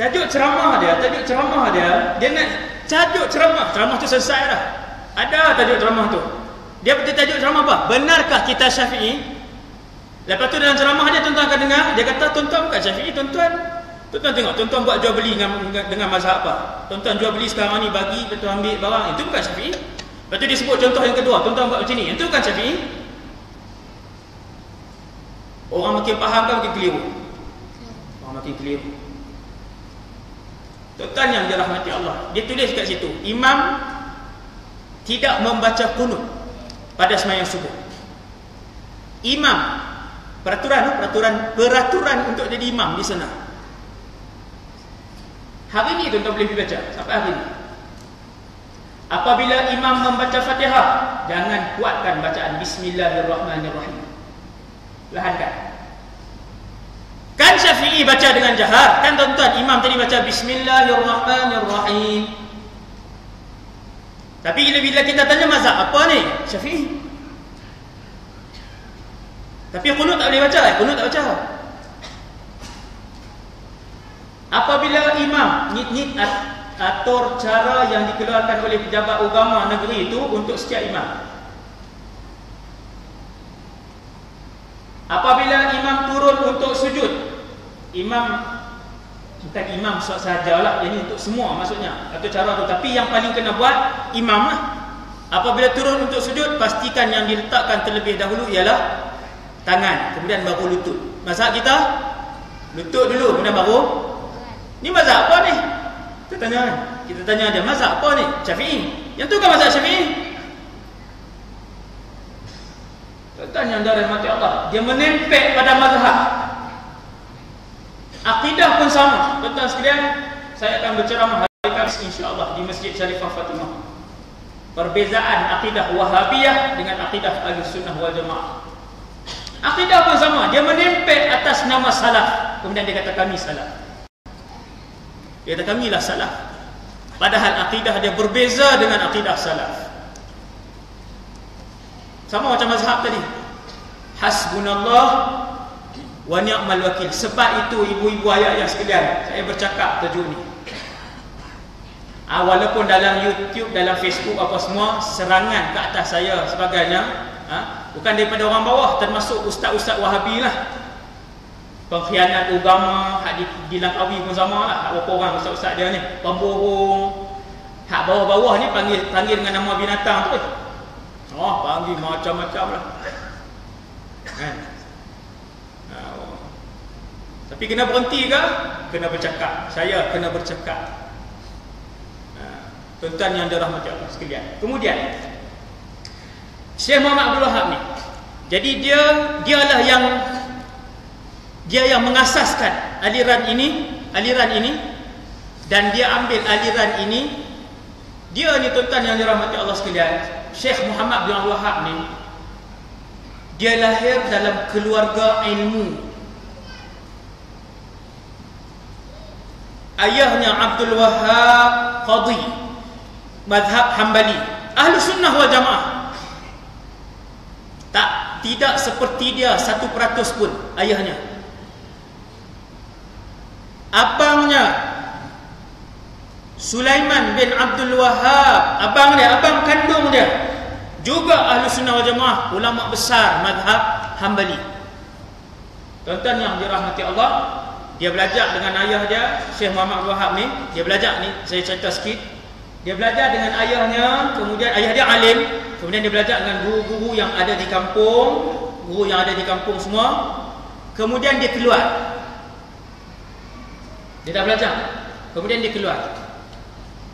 Tajuk ceramah dia, tajuk ceramah dia, dia nak tajuk ceramah, ceramah tu selesai dah. Ada tajuk ceramah tu. Dia betul tajuk ceramah apa? Benarkah kita Syafi'i? Lepas tu dalam ceramah dia tuan-tuan akan dengar, dia kata tuan-tuan bukan Syafi'i, tuan-tuan. Tuan-tuan tengok, tuan-tuan buat jual beli dengan dengan mazhab apa? Tuan-tuan jual beli sekarang ni bagi, betul ambil barang, itu bukan Syafi'i. Lepas tu dia sebut contoh yang kedua, tuan-tuan buat macam ni, itu bukan Syafi'i. Orang makin faham kan makin keliru. Orang makin keliru. Tuan yang dirahmati Allah Dia tulis kat situ Imam Tidak membaca kunut Pada semayang subuh Imam Peraturan Peraturan Peraturan untuk jadi imam di sana Hari ini tuan-tuan boleh baca Sampai hari ini Apabila imam membaca fatihah Jangan kuatkan bacaan Bismillahirrahmanirrahim Lahankan Kan Syafi'i baca dengan jahar. Kan tuan-tuan imam tadi baca Bismillahirrahmanirrahim. Tapi bila-bila kita tanya mazhab apa ni? Syafi'i. Tapi kunut tak boleh baca. Eh? Kunut tak baca. Apabila imam ni atur cara yang dikeluarkan oleh pejabat agama negeri itu untuk setiap imam. Apabila imam turun untuk sujud imam bukan imam sajalah ini untuk semua maksudnya atau cara tu. Tapi yang paling kena buat imam lah. Apabila turun untuk sujud pastikan yang diletakkan terlebih dahulu ialah tangan. Kemudian baru lutut. Mazhab kita lutut dulu kemudian baru ni mazhab apa ni kita tanya kita tanya dia mazhab apa ni syafi'i yang tu kan mazhab syafi'i Tanya dari mati Allah Dia menempel pada mazhab Akidah pun sama. Tuan-tuan sekalian, saya akan berceramah hari Kamis insya-Allah di Masjid Sharifah Fatimah. Perbezaan akidah Wahabiyah dengan akidah Ahlussunnah wal Jamaah. Akidah pun sama, dia menempel atas nama salaf. Kemudian dia kata kami salaf. Dia kata kami lah salaf. Padahal akidah dia berbeza dengan akidah salaf. Sama macam mazhab tadi. Hasbunallah wa ni'mal wakil. Sebab itu ibu-ibu ayah-ayah sekalian, saya bercakap tajuk ni. ha, walaupun dalam YouTube dalam Facebook apa semua serangan ke atas saya sebagainya ha, bukan daripada orang bawah termasuk ustaz-ustaz Wahabi lah pengkhianat agama hak di, dilangkawi pun sama lah. Hak berapa orang ustaz-ustaz dia ni? Pembohong. Hak bawah-bawah ni panggil panggil dengan nama binatang tu. Oh panggil macam-macam lah. Kan? Oh. tapi kena berhenti ke? Kena bercakap. Saya kena bercakap. Tuan-tuan yang dirahmati Allah sekalian. Kemudian Syekh Muhammad Abdul Wahab ni. Jadi dia dialah yang dia yang mengasaskan aliran ini aliran ini dan dia ambil aliran ini. Dia ni tuan-tuan yang dirahmati Allah sekalian Syekh Muhammad bin Abdul Wahab ni dia lahir dalam keluarga ilmu. Ayahnya Abdul Wahab Qadhi madhab Hambali. Ahli sunnah wal jamaah. Tak tidak seperti dia satu peratus pun ayahnya abangnya Sulaiman bin Abdul Wahab abang dia abang kandung dia. Juga ahli sunnah wal jamaah ulama besar madhab Hambali tuan-tuan yang dirahmati Allah dia belajar dengan ayah dia Syekh Muhammad Wahab ni. Dia belajar ni saya cerita sikit. Dia belajar dengan ayahnya kemudian ayah dia alim. Kemudian dia belajar dengan guru-guru yang ada di kampung guru yang ada di kampung semua. Kemudian dia keluar dia dah belajar. Kemudian dia keluar.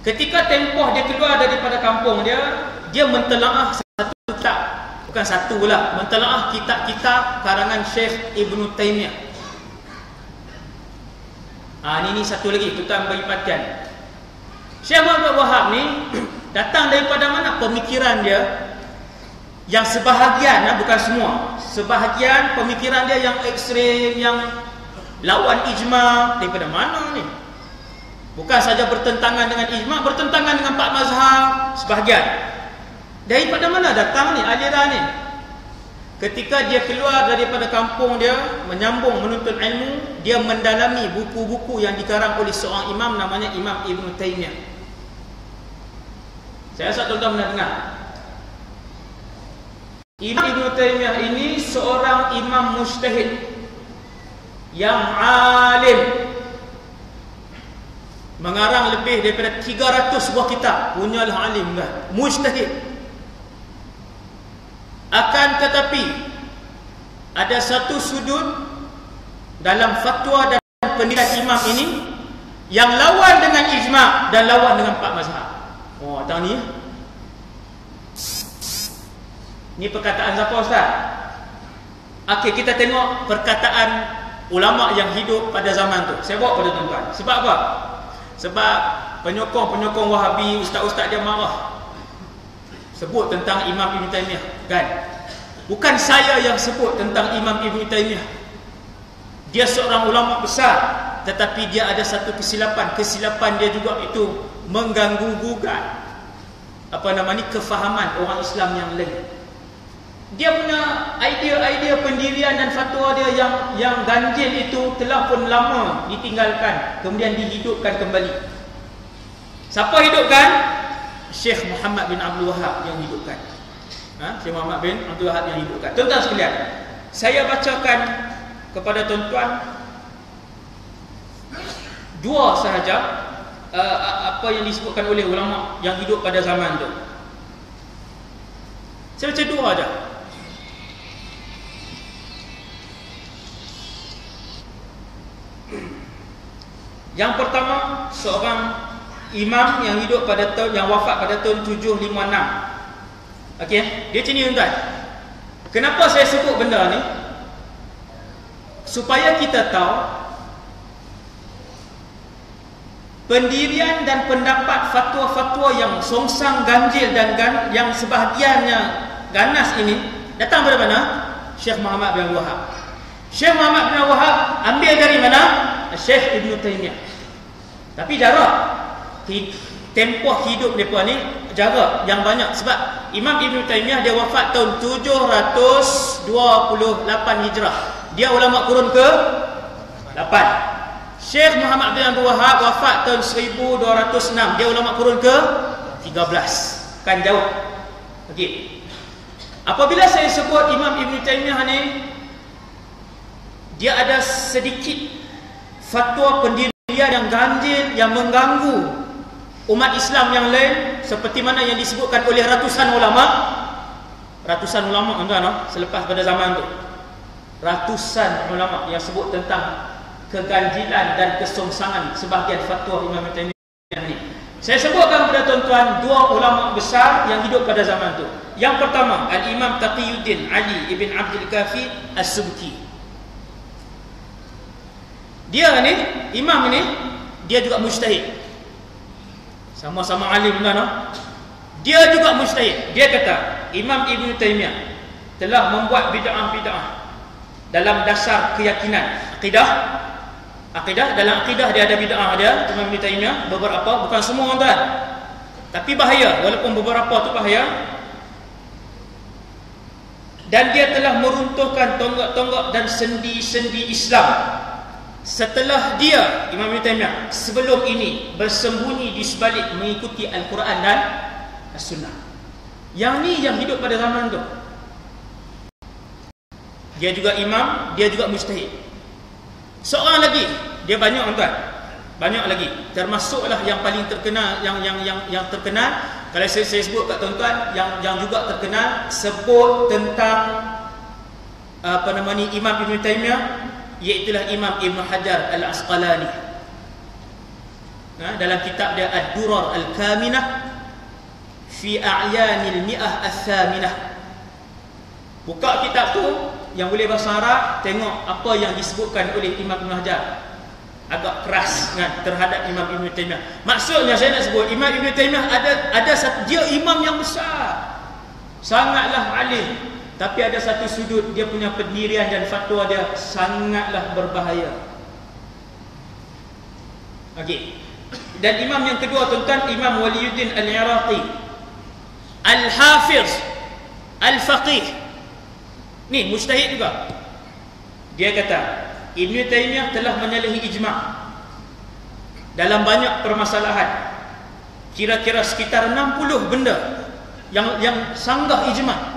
Ketika tempoh dia keluar daripada kampung dia, dia mentelaah satu kitab. Bukan satu lah. Mentelaah kitab-kitab karangan Syekh Ibn Taymiyah. Ha, ini, ini satu lagi. Tuan bagi perhatian. Syekh Muhammad Wahab ni datang daripada mana pemikiran dia yang sebahagian, lah, bukan semua. Sebahagian pemikiran dia yang ekstrim, yang lawan ijma daripada mana ni? Bukan saja bertentangan dengan ijma bertentangan dengan empat mazhab sebahagian. Daripada mana datang ni aliran ni? Ketika dia keluar daripada kampung dia menyambung menuntut ilmu dia mendalami buku-buku yang dikarang oleh seorang imam namanya Imam Ibn Taymiyah. Saya rasa tuan-tuan pernah dengar. Imam Ibn Taymiyah ini seorang imam mujtahid yang alim. Mengarang lebih daripada 300 buah kitab. Punyalah alim kan? Mujtahid akan tetapi ada satu sudut dalam fatwa dan penilaian imam ini yang lawan dengan ijma' dan lawan dengan empat mazhab. Oh tahu ni? Ni perkataan siapa ustaz? Okey kita tengok perkataan ulama yang hidup pada zaman tu. Saya bawa pada tuan-tuan. Sebab apa? Sebab penyokong-penyokong Wahabi, ustaz-ustaz dia marah. Sebut tentang Imam Ibn Taymiyah, kan? Bukan saya yang sebut tentang Imam Ibn Taymiyah. Dia seorang ulama besar, tetapi dia ada satu kesilapan. Kesilapan dia juga itu mengganggu gugat apa nama ni kefahaman orang Islam yang lain dia punya idea-idea pendirian dan fatwa dia yang yang ganjil itu telah pun lama ditinggalkan. Kemudian dihidupkan kembali. Siapa hidupkan? Syekh Muhammad bin Abdul Wahab yang hidupkan. Ha? Syekh Muhammad bin Abdul Wahab yang hidupkan. Tuan-tuan sekalian saya bacakan kepada tuan-tuan dua sahaja uh, apa yang disebutkan oleh ulama yang hidup pada zaman itu saya baca dua saja Yang pertama, seorang imam yang hidup pada tahun yang wafat pada tahun 756. Okey, dia macam ni tuan. Kenapa saya sebut benda ni? Supaya kita tahu pendirian dan pendapat fatwa-fatwa yang songsang ganjil dan gan, yang sebahagiannya ganas ini datang dari mana? Syekh Muhammad bin Wahab. Syekh Muhammad bin Wahab ambil dari mana? Syekh Ibn Taymiyah tapi jarak tempoh hidup mereka ni jarak yang banyak sebab Imam Ibn Taymiyah dia wafat tahun 728 Hijrah dia ulama kurun ke 8 Syekh Muhammad bin Abdul Wahab wafat tahun 1206. Dia ulama kurun ke 13. Kan jauh. Okey. Apabila saya sebut Imam Ibn Taymiyah ni dia ada sedikit fatwa pendirian yang ganjil yang mengganggu umat Islam yang lain seperti mana yang disebutkan oleh ratusan ulama. Ratusan ulama tuan no? selepas pada zaman tu. Ratusan ulama yang sebut tentang keganjilan dan kesongsangan sebahagian fatwa Imam Taimiyah ini saya sebutkan kepada tuan-tuan dua ulama besar yang hidup pada zaman tu. Yang pertama Al-Imam Taqiyuddin Ali ibn Abdul Kafi As-Subki dia ni imam ini dia juga mujtahid. Sama-sama alim kan dia juga mujtahid. Dia kata Imam Ibn Taymiyah telah membuat bid'ah-bid'ah dalam dasar keyakinan. Akidah akidah dalam akidah dia ada bid'ah dia Imam Ibn Taymiyah beberapa bukan semua tuan tapi bahaya walaupun beberapa tu bahaya. Dan dia telah meruntuhkan tonggak-tonggak dan sendi-sendi Islam setelah dia Imam Ibn Taymiyah sebelum ini bersembunyi di sebalik mengikuti Al-Quran dan As-Sunnah. Yang ni yang hidup pada zaman tu. Dia juga imam, dia juga mujtahid. Seorang lagi, dia banyak tuan. Banyak lagi. Termasuklah yang paling terkenal yang yang yang yang terkenal kalau saya, saya sebut kat tuan-tuan yang yang juga terkenal sebut tentang apa nama ni Imam Ibn Taymiyah iaitulah Imam Ibn Hajar Al-Asqalani. Ha, dalam kitab dia Ad-Durar Al-Kaminah fi A'yanil Mi'ah Al-Thaminah. Buka kitab tu yang boleh bahasa Arab tengok apa yang disebutkan oleh Imam Ibn Hajar. Agak keras kan, terhadap Imam Ibn Taymiyah. Maksudnya saya nak sebut Imam Ibn Taymiyah ada ada dia imam yang besar. Sangatlah alim tapi ada satu sudut dia punya pendirian dan fatwa dia sangatlah berbahaya. Okey. Dan imam yang kedua tuan Imam Waliuddin Al-Iraqi. Al-Hafiz Al-Faqih. Ni mujtahid juga. Dia kata, Ibn Taymiyah telah menyalahi ijma' dalam banyak permasalahan. Kira-kira sekitar 60 benda yang yang sanggah ijma'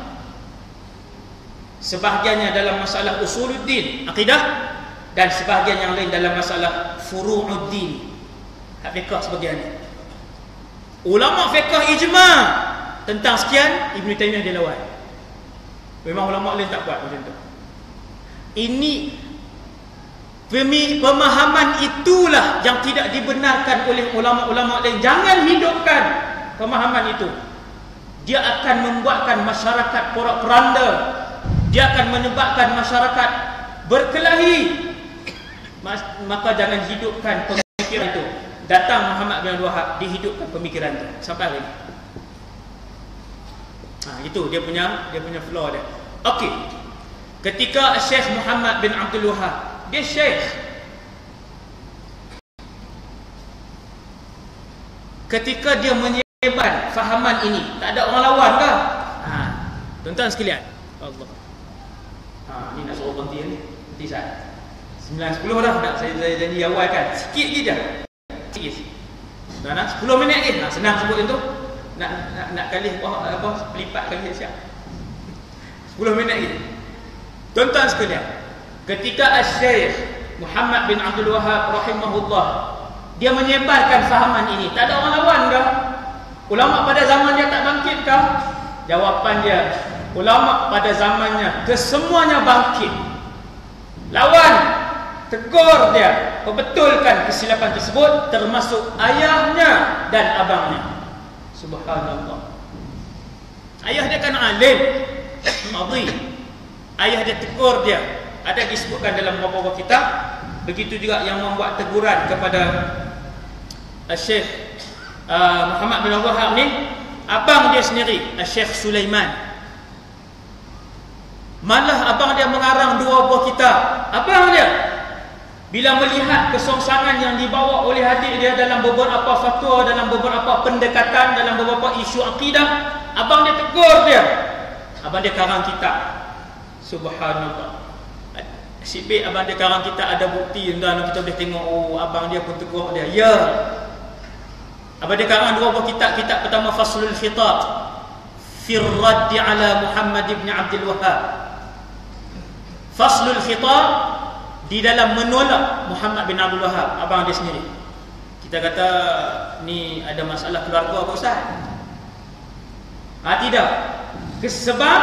sebahagiannya dalam masalah usuluddin akidah dan sebahagian yang lain dalam masalah furu'uddin. Hak fiqh sebahagiannya. Ulama fiqh ijma tentang sekian Ibn Taymiyah dia lawan. Memang ulama lain tak buat macam tu. Ini pemahaman itulah yang tidak dibenarkan oleh ulama-ulama lain. Jangan hidupkan pemahaman itu. Dia akan membuatkan masyarakat porak-peranda dia akan menyebabkan masyarakat. Berkelahi. Maka jangan hidupkan pemikiran itu. Datang Muhammad bin Wahab dihidupkan pemikiran itu sampai hari ini ha, itu dia punya dia punya flaw dia. Okey ketika Syekh Muhammad bin Abdul Wahab dia Syekh. Ketika dia menyebar fahaman ini tak ada orang lawan ke ha, tuan-tuan sekalian. Allah Ha, ni nak suruh berhenti ni. Berhenti sat. 9 10 dah nak saya, saya janji awal kan. Sikit je dah. Sikit. Dah nak 10 minit lagi. Nah, senang sebut tu. Nak nak nak kali apa apa pelipat kali siap. 10 minit lagi. Tuan-tuan sekalian, ketika Asy-Syaikh Muhammad bin Abdul Wahab rahimahullah dia menyebarkan fahaman ini, tak ada orang lawan ke? Ulama pada zaman dia tak bangkit ke? Jawapan dia, ulama pada zamannya kesemuanya bangkit. Lawan tegur dia membetulkan kesilapan tersebut termasuk ayahnya dan abangnya. Subhanallah. Ayah dia kan alim madhi. Ayah dia tegur dia. Ada disebutkan dalam beberapa kitab. Begitu juga yang membuat teguran kepada Syekh uh, Muhammad bin Wahab ni. Abang dia sendiri Syekh Sulaiman Malah abang dia mengarang dua buah kitab. Abang dia bila melihat kesongsangan yang dibawa oleh adik dia dalam beberapa fatwa, dalam beberapa pendekatan, dalam beberapa isu akidah, abang dia tegur dia. Abang dia karang kitab. Subhanallah. si B abang dia karang kita ada bukti dan kita boleh tengok oh abang dia pun tegur dia ya abang dia karang dua buah kitab kitab pertama faslul khitab fi ala Muhammad ibn Abdul Wahhab faslul khitab di dalam menolak Muhammad bin Abdul Wahhab abang dia sendiri kita kata ni ada masalah keluarga apa ustaz ha tidak sebab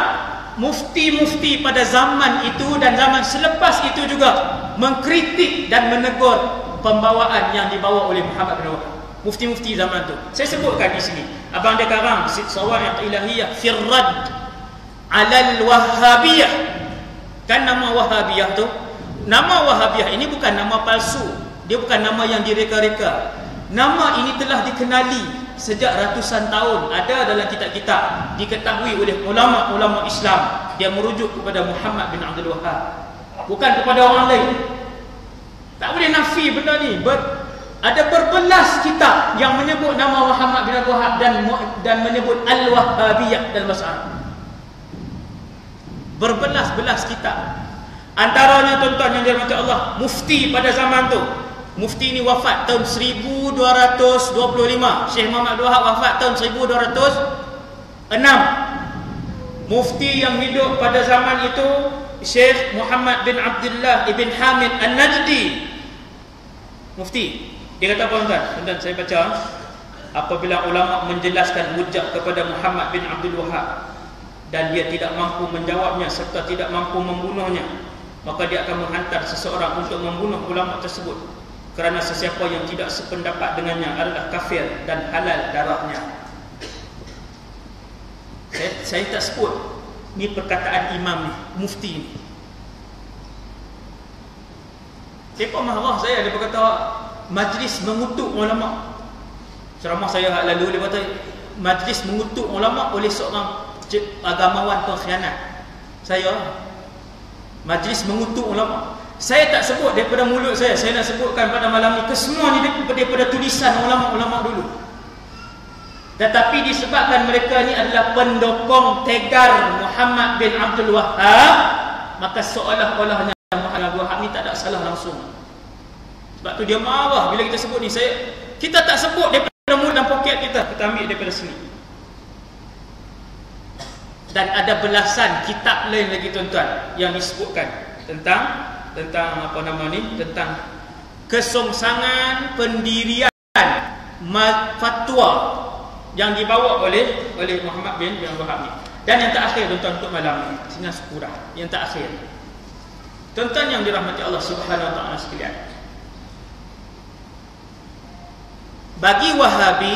mufti-mufti pada zaman itu dan zaman selepas itu juga mengkritik dan menegur pembawaan yang dibawa oleh Muhammad bin Wahab. Mufti-mufti zaman itu. Saya sebutkan di sini. Abang dia karang yang ilahiyah firrad alal wahabiyah. Kan nama wahabiyah tu? Nama wahabiyah ini bukan nama palsu. Dia bukan nama yang direka-reka. Nama ini telah dikenali sejak ratusan tahun. Ada dalam kitab-kitab. Diketahui oleh ulama-ulama Islam. Dia merujuk kepada Muhammad bin Abdul Wahab bukan kepada orang lain. Tak boleh nafi benda ni. Ber, ada berbelas kitab yang menyebut nama Muhammad bin Abdul Wahab dan dan menyebut Al-Wahhabiyah dalam bahasa Arab berbelas-belas kitab antaranya tuan-tuan yang dirahmati Allah mufti pada zaman tu Mufti ini wafat tahun 1225. Syekh Muhammad Wahab wafat tahun 1206. Mufti yang hidup pada zaman itu Syekh Muhammad bin Abdullah ibn Hamid An-Najdi. Mufti. Dia kata apa tuan? Tuan saya baca apabila ulama menjelaskan hujah kepada Muhammad bin Abdul Wahab dan dia tidak mampu menjawabnya serta tidak mampu membunuhnya maka dia akan menghantar seseorang untuk membunuh ulama tersebut. Kerana sesiapa yang tidak sependapat dengannya adalah kafir dan halal darahnya. Saya, saya tak sebut ni perkataan imam ni mufti ni. Siapa marah saya dia berkata majlis mengutuk ulama. Ceramah saya lalu dia kata majlis mengutuk ulama oleh seorang agamawan pengkhianat saya majlis mengutuk ulama. Saya tak sebut daripada mulut saya. Saya nak sebutkan pada malam ni Kesemua ni daripada tulisan ulama-ulama dulu. Tetapi disebabkan mereka ni adalah pendokong tegar Muhammad bin Abdul Wahab Maka seolah-olahnya Muhammad bin Wahab ni tak ada salah langsung. Sebab tu dia marah bila kita sebut ni. Saya Kita tak sebut daripada mulut dan poket kita. Kita ambil daripada sini Dan ada belasan kitab lain lagi tuan-tuan Yang disebutkan tentang tentang apa nama ni tentang kesongsangan pendirian fatwa yang dibawa oleh oleh Muhammad bin bin Wahab ni. Dan yang terakhir tuan-tuan untuk malam ni, sini sepura. Yang terakhir. Tuan-tuan yang dirahmati Allah Subhanahu wa taala sekalian. Bagi Wahabi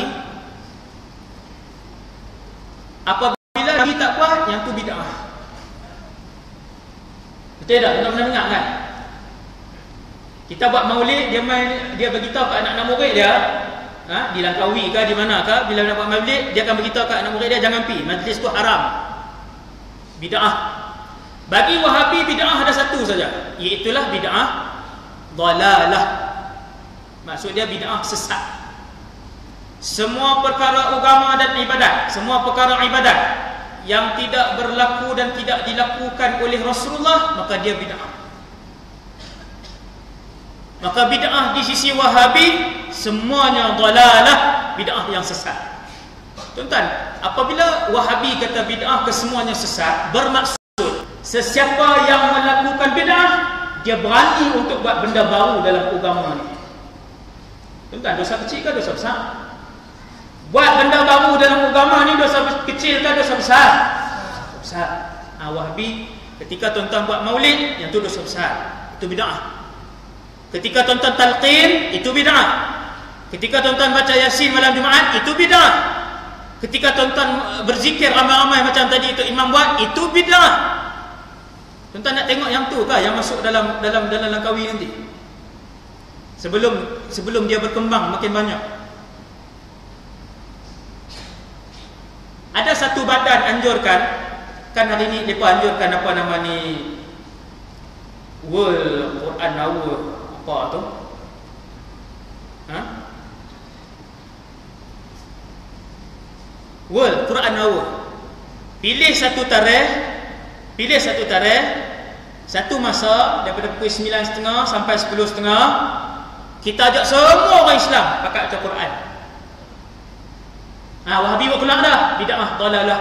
apabila kita tak kuat yang tu bid'ah. Betul tak? Tuan-tuan dengar kan? Kita buat maulid dia main dia bagi tahu ke anak-anak murid dia ha di Langkawi ke di mana ke bila nak buat maulid dia akan bagi tahu ke anak murid dia jangan pi majlis tu haram bid'ah bagi wahabi bid'ah ada satu saja iaitu bid'ah dalalah maksud dia bid'ah sesat semua perkara agama dan ibadat semua perkara ibadat yang tidak berlaku dan tidak dilakukan oleh Rasulullah maka dia bid'ah Maka bid'ah di sisi Wahabi semuanya dalalah bid'ah yang sesat. Tuan-tuan, apabila Wahabi kata bid'ah kesemuanya sesat, bermaksud sesiapa yang melakukan bid'ah dia berani untuk buat benda baru dalam agama ni. Tuan-tuan, dosa kecil ke dosa besar? Buat benda baru dalam agama ni dosa kecil ke dosa besar? Besar. Ha, Wahabi ketika tuan-tuan buat maulid yang tu dosa besar. Itu bid'ah. Ketika tuan-tuan talqin, itu bid'ah. Ketika tuan-tuan baca Yasin malam Jumaat, itu bid'ah. Ketika tuan-tuan berzikir ramai-ramai macam tadi itu imam buat, itu bid'ah. Tuan-tuan nak tengok yang tu kah yang masuk dalam dalam dalam Langkawi nanti? Sebelum sebelum dia berkembang makin banyak. Ada satu badan anjurkan kan hari ni depa anjurkan apa nama ni World Quran Hour apa tu? Ha? World Quran Hour. Pilih satu tarikh, pilih satu tarikh Satu masa daripada pukul 9.30 sampai 10.30 kita ajak semua orang Islam pakai baca Quran. Ha, Wahabi buat pulang dah. Bid'ah dalalah.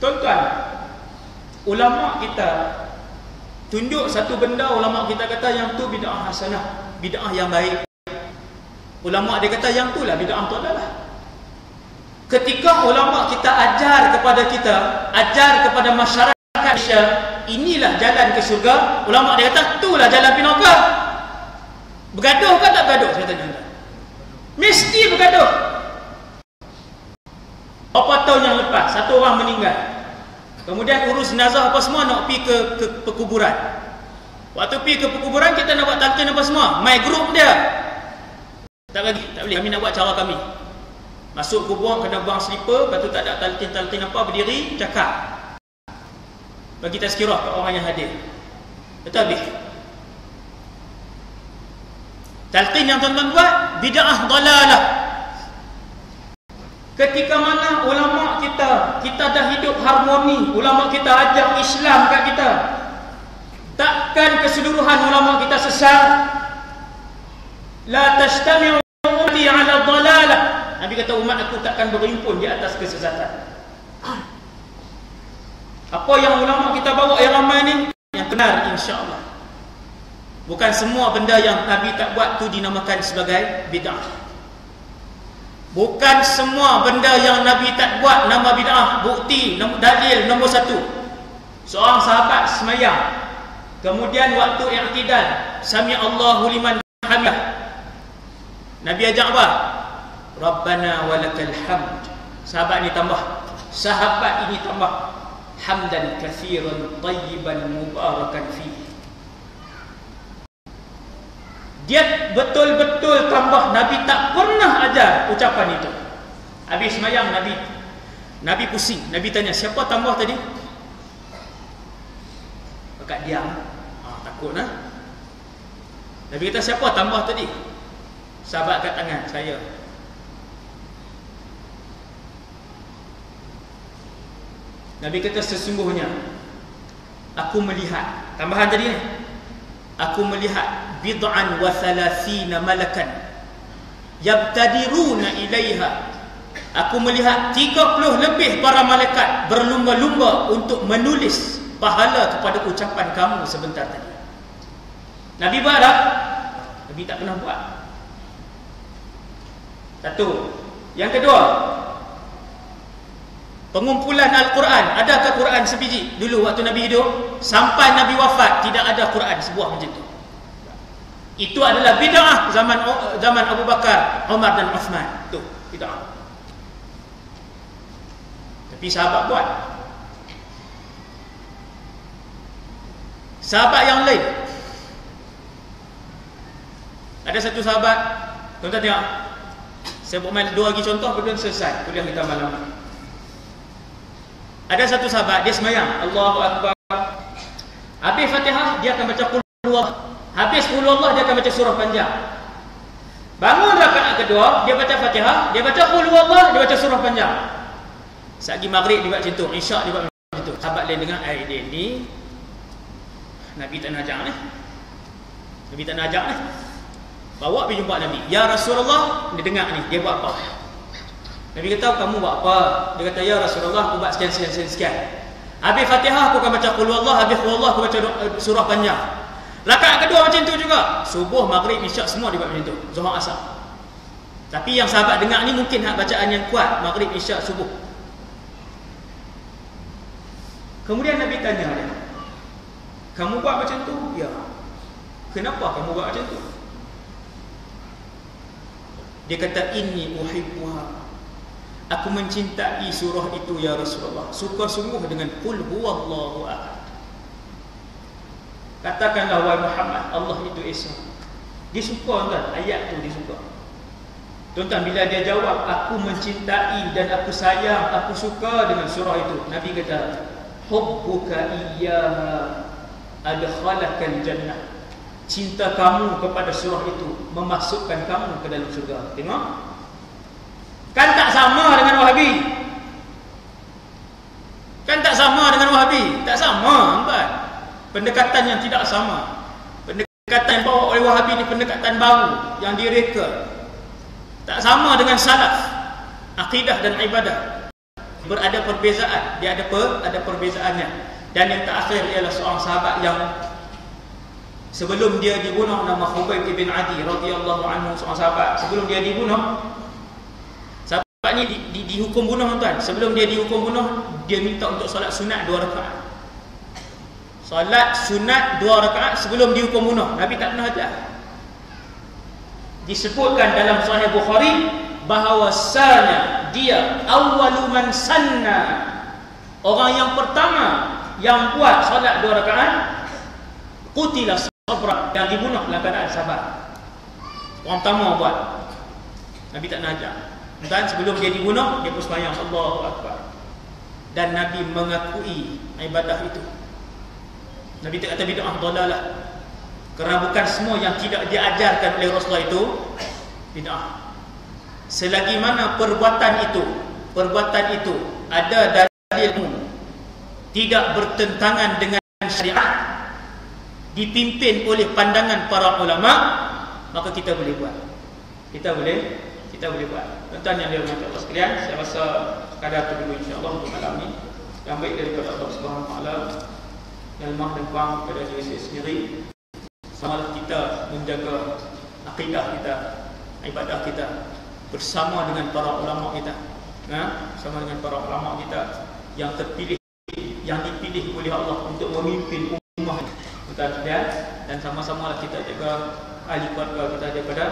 Tuan-tuan, ulama kita tunjuk satu benda ulama kita kata yang tu bid'ah hasanah, bid'ah yang baik. Ulama dia kata yang tu lah bid'ah dalalah. Ketika ulama kita ajar kepada kita, ajar kepada masyarakat Malaysia, inilah jalan ke syurga. Ulama dia kata, itulah jalan pinaka. Bergaduh ke tak bergaduh? Saya tanya. Mesti bergaduh. Berapa tahun yang lepas, satu orang meninggal. Kemudian urus jenazah apa semua nak pergi ke, ke perkuburan. Waktu pergi ke perkuburan, kita nak buat talqin apa semua. My group dia. Tak bagi, tak boleh. Kami nak buat cara kami. Masuk kubur, kena buang slipper, lepas tu tak ada talqin-talqin apa, berdiri, cakap bagi tazkirah ke orang yang hadir betul habis talqin yang tuan-tuan buat bid'ah dalalah. Ketika mana ulama kita kita dah hidup harmoni ulama kita ajar Islam kat kita. Takkan keseluruhan ulama kita sesat. La tajtami'u ummati 'ala dalalah. Nabi kata umat aku takkan berhimpun di atas kesesatan. Apa yang ulama kita bawa yang ramai ni? Yang benar insya-Allah. Bukan semua benda yang Nabi tak buat tu dinamakan sebagai bid'ah. Bukan semua benda yang Nabi tak buat nama bid'ah. Bukti, dalil nombor satu. Seorang sahabat semayang. Kemudian waktu i'tidal, sami Allahu liman hamidah. Nabi ajak apa? Rabbana walakal hamd. Sahabat ni tambah. Sahabat ini tambah hamdan kathiran tayyiban mubarakan fi dia betul-betul tambah. Nabi tak pernah ajar ucapan itu. Habis semayang Nabi Nabi pusing. Nabi tanya siapa tambah tadi? Dekat diam ah, takut nah Nabi kata siapa tambah tadi? Sahabat kat tangan saya. Nabi kata sesungguhnya aku melihat. Tambahan tadi ni aku melihat bid'an wa thalathina malakan yabtadiruna ilaiha. Aku melihat 30 lebih para malaikat berlumba-lumba untuk menulis pahala kepada ucapan kamu sebentar tadi. Nabi buat tak? Nabi tak pernah buat. Satu. Yang kedua Pengumpulan Al-Quran Adakah Quran sebiji? Dulu waktu Nabi hidup Sampai Nabi wafat Tidak ada Quran sebuah macam itu Itu adalah bid'ah Zaman zaman Abu Bakar Umar dan Uthman. Itu bid'ah. Tapi sahabat buat. Sahabat yang lain. Ada satu sahabat Tuan-tuan tengok. Saya buat main dua lagi contoh Kemudian selesai. Kuliah kita malam ini ada satu sahabat dia semayang. Allahu Akbar. Habis Fatihah dia akan baca qul Allah Habis qul Allah dia akan baca surah panjang. Bangun rakaat kedua dia baca Fatihah dia baca qul Allah dia baca surah panjang. Sagi maghrib dia buat macam tu. Isyak dia buat macam tu. Sahabat lain dengar Eh dia ni Nabi tak ajak ni. Nabi tak ajak ni. Bawa pergi jumpa Nabi. Ya Rasulullah Dia dengar ni. Dia buat apa Nabi kata kamu buat apa? Dia kata ya Rasulullah aku buat sekian sekian sekian. sekian. Habis Fatihah aku akan baca qul huwallah, habis qul huwallah aku baca surah panjang. Rakaat kedua macam tu juga. Subuh, maghrib, isyak semua dia buat macam tu. Zuhur, asar. Tapi yang sahabat dengar ni mungkin hak bacaan yang kuat, maghrib, isyak, subuh. Kemudian Nabi tanya dia. Kamu buat macam tu? Ya. Kenapa kamu buat macam tu? Dia kata inni uhibbuha Aku mencintai surah itu ya Rasulullah. Suka sungguh dengan qul huwallahu ahad. Katakanlah wahai Muhammad, Allah itu Esa. Dia suka kan ayat tu dia suka. Tuan-tuan bila dia jawab aku mencintai dan aku sayang, aku suka dengan surah itu. Nabi kata, "Hubbuka iyyaha adkhalakal jannah." Cinta kamu kepada surah itu memasukkan kamu ke dalam syurga. Tengok. Kan tak sama dengan Wahabi. Kan tak sama dengan Wahabi. Tak sama. pendekatan yang tidak sama pendekatan yang bawa oleh Wahabi ini pendekatan baru yang direka tak sama dengan salaf akidah dan ibadah berada perbezaan dia ada per, ada perbezaannya dan yang terakhir ialah seorang sahabat yang sebelum dia dibunuh nama Khubayb bin Adi radhiyallahu anhu seorang sahabat sebelum dia dibunuh sahabat ni di, di, dihukum bunuh tuan. Sebelum dia dihukum bunuh dia minta untuk solat sunat dua rakaat. Solat sunat dua rakaat sebelum dihukum bunuh. Nabi tak pernah ajar disebutkan dalam sahih Bukhari bahawasanya dia awwalu man sanna. Orang yang pertama yang buat solat dua rakaat qutila sabra. Yang dibunuh dalam keadaan sabar. Orang pertama buat. Nabi tak nak ajar dan sebelum dia dibunuh dia pun sembahyang Allahu Akbar. Dan Nabi mengakui ibadah itu. Nabi tak kata bid'ah dalalah kerana bukan semua yang tidak diajarkan oleh Rasulullah itu bid'ah. Selagi mana perbuatan itu perbuatan itu ada dalil tidak bertentangan dengan syariat dipimpin oleh pandangan para ulama maka kita boleh buat. Kita boleh kita boleh buat tuan yang dirahmati Allah sekalian saya rasa sekadar itu dulu insyaallah untuk malam ini yang baik daripada Allah taala yang lemah dan kurang kepada diri saya sendiri. Samalah kita menjaga akidah kita ibadah kita bersama dengan para ulama kita. Ha? bersama dengan para ulama kita yang terpilih yang dipilih oleh Allah untuk memimpin ummah kita. Dan sama-sama kita jaga ahli keluarga kita daripada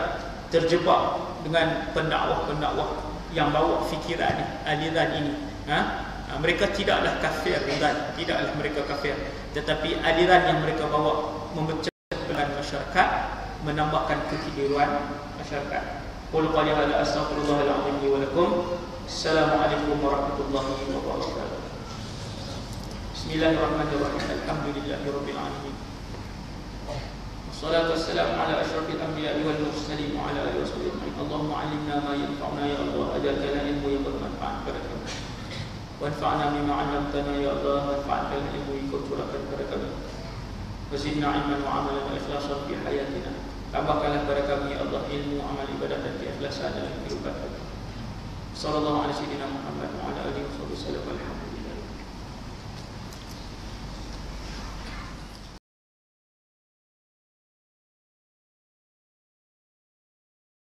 terjebak dengan pendakwah-pendakwah yang bawa fikiran ini, aliran ini. Ha? ha? Mereka tidaklah kafir dan tidaklah mereka kafir. Tetapi aliran yang mereka bawa memecah belah masyarakat, menambahkan kekeliruan masyarakat. Qul qali hada astaghfirullahaladzim wa lakum. Assalamualaikum warahmatullahi wabarakatuh. Bismillahirrahmanirrahim. Alhamdulillahirabbil alamin. الصلاة والسلام على أشرف الأنبياء والمرسلين وعلى آله وصحبه أجمعين اللهم علمنا ما ينفعنا يا الله أجلنا علم ينبغي منفعنا بركة وانفعنا بما علمتنا يا الله وانفعنا بالعلم وكثرة بركة وزدنا علما وعملا وإخلاصا في حياتنا kepada kami ya Allah ilmu amal ibadah dan keikhlasan dalam kehidupan kami. Sallallahu alaihi wasallam Muhammad wa ala alihi wasallam.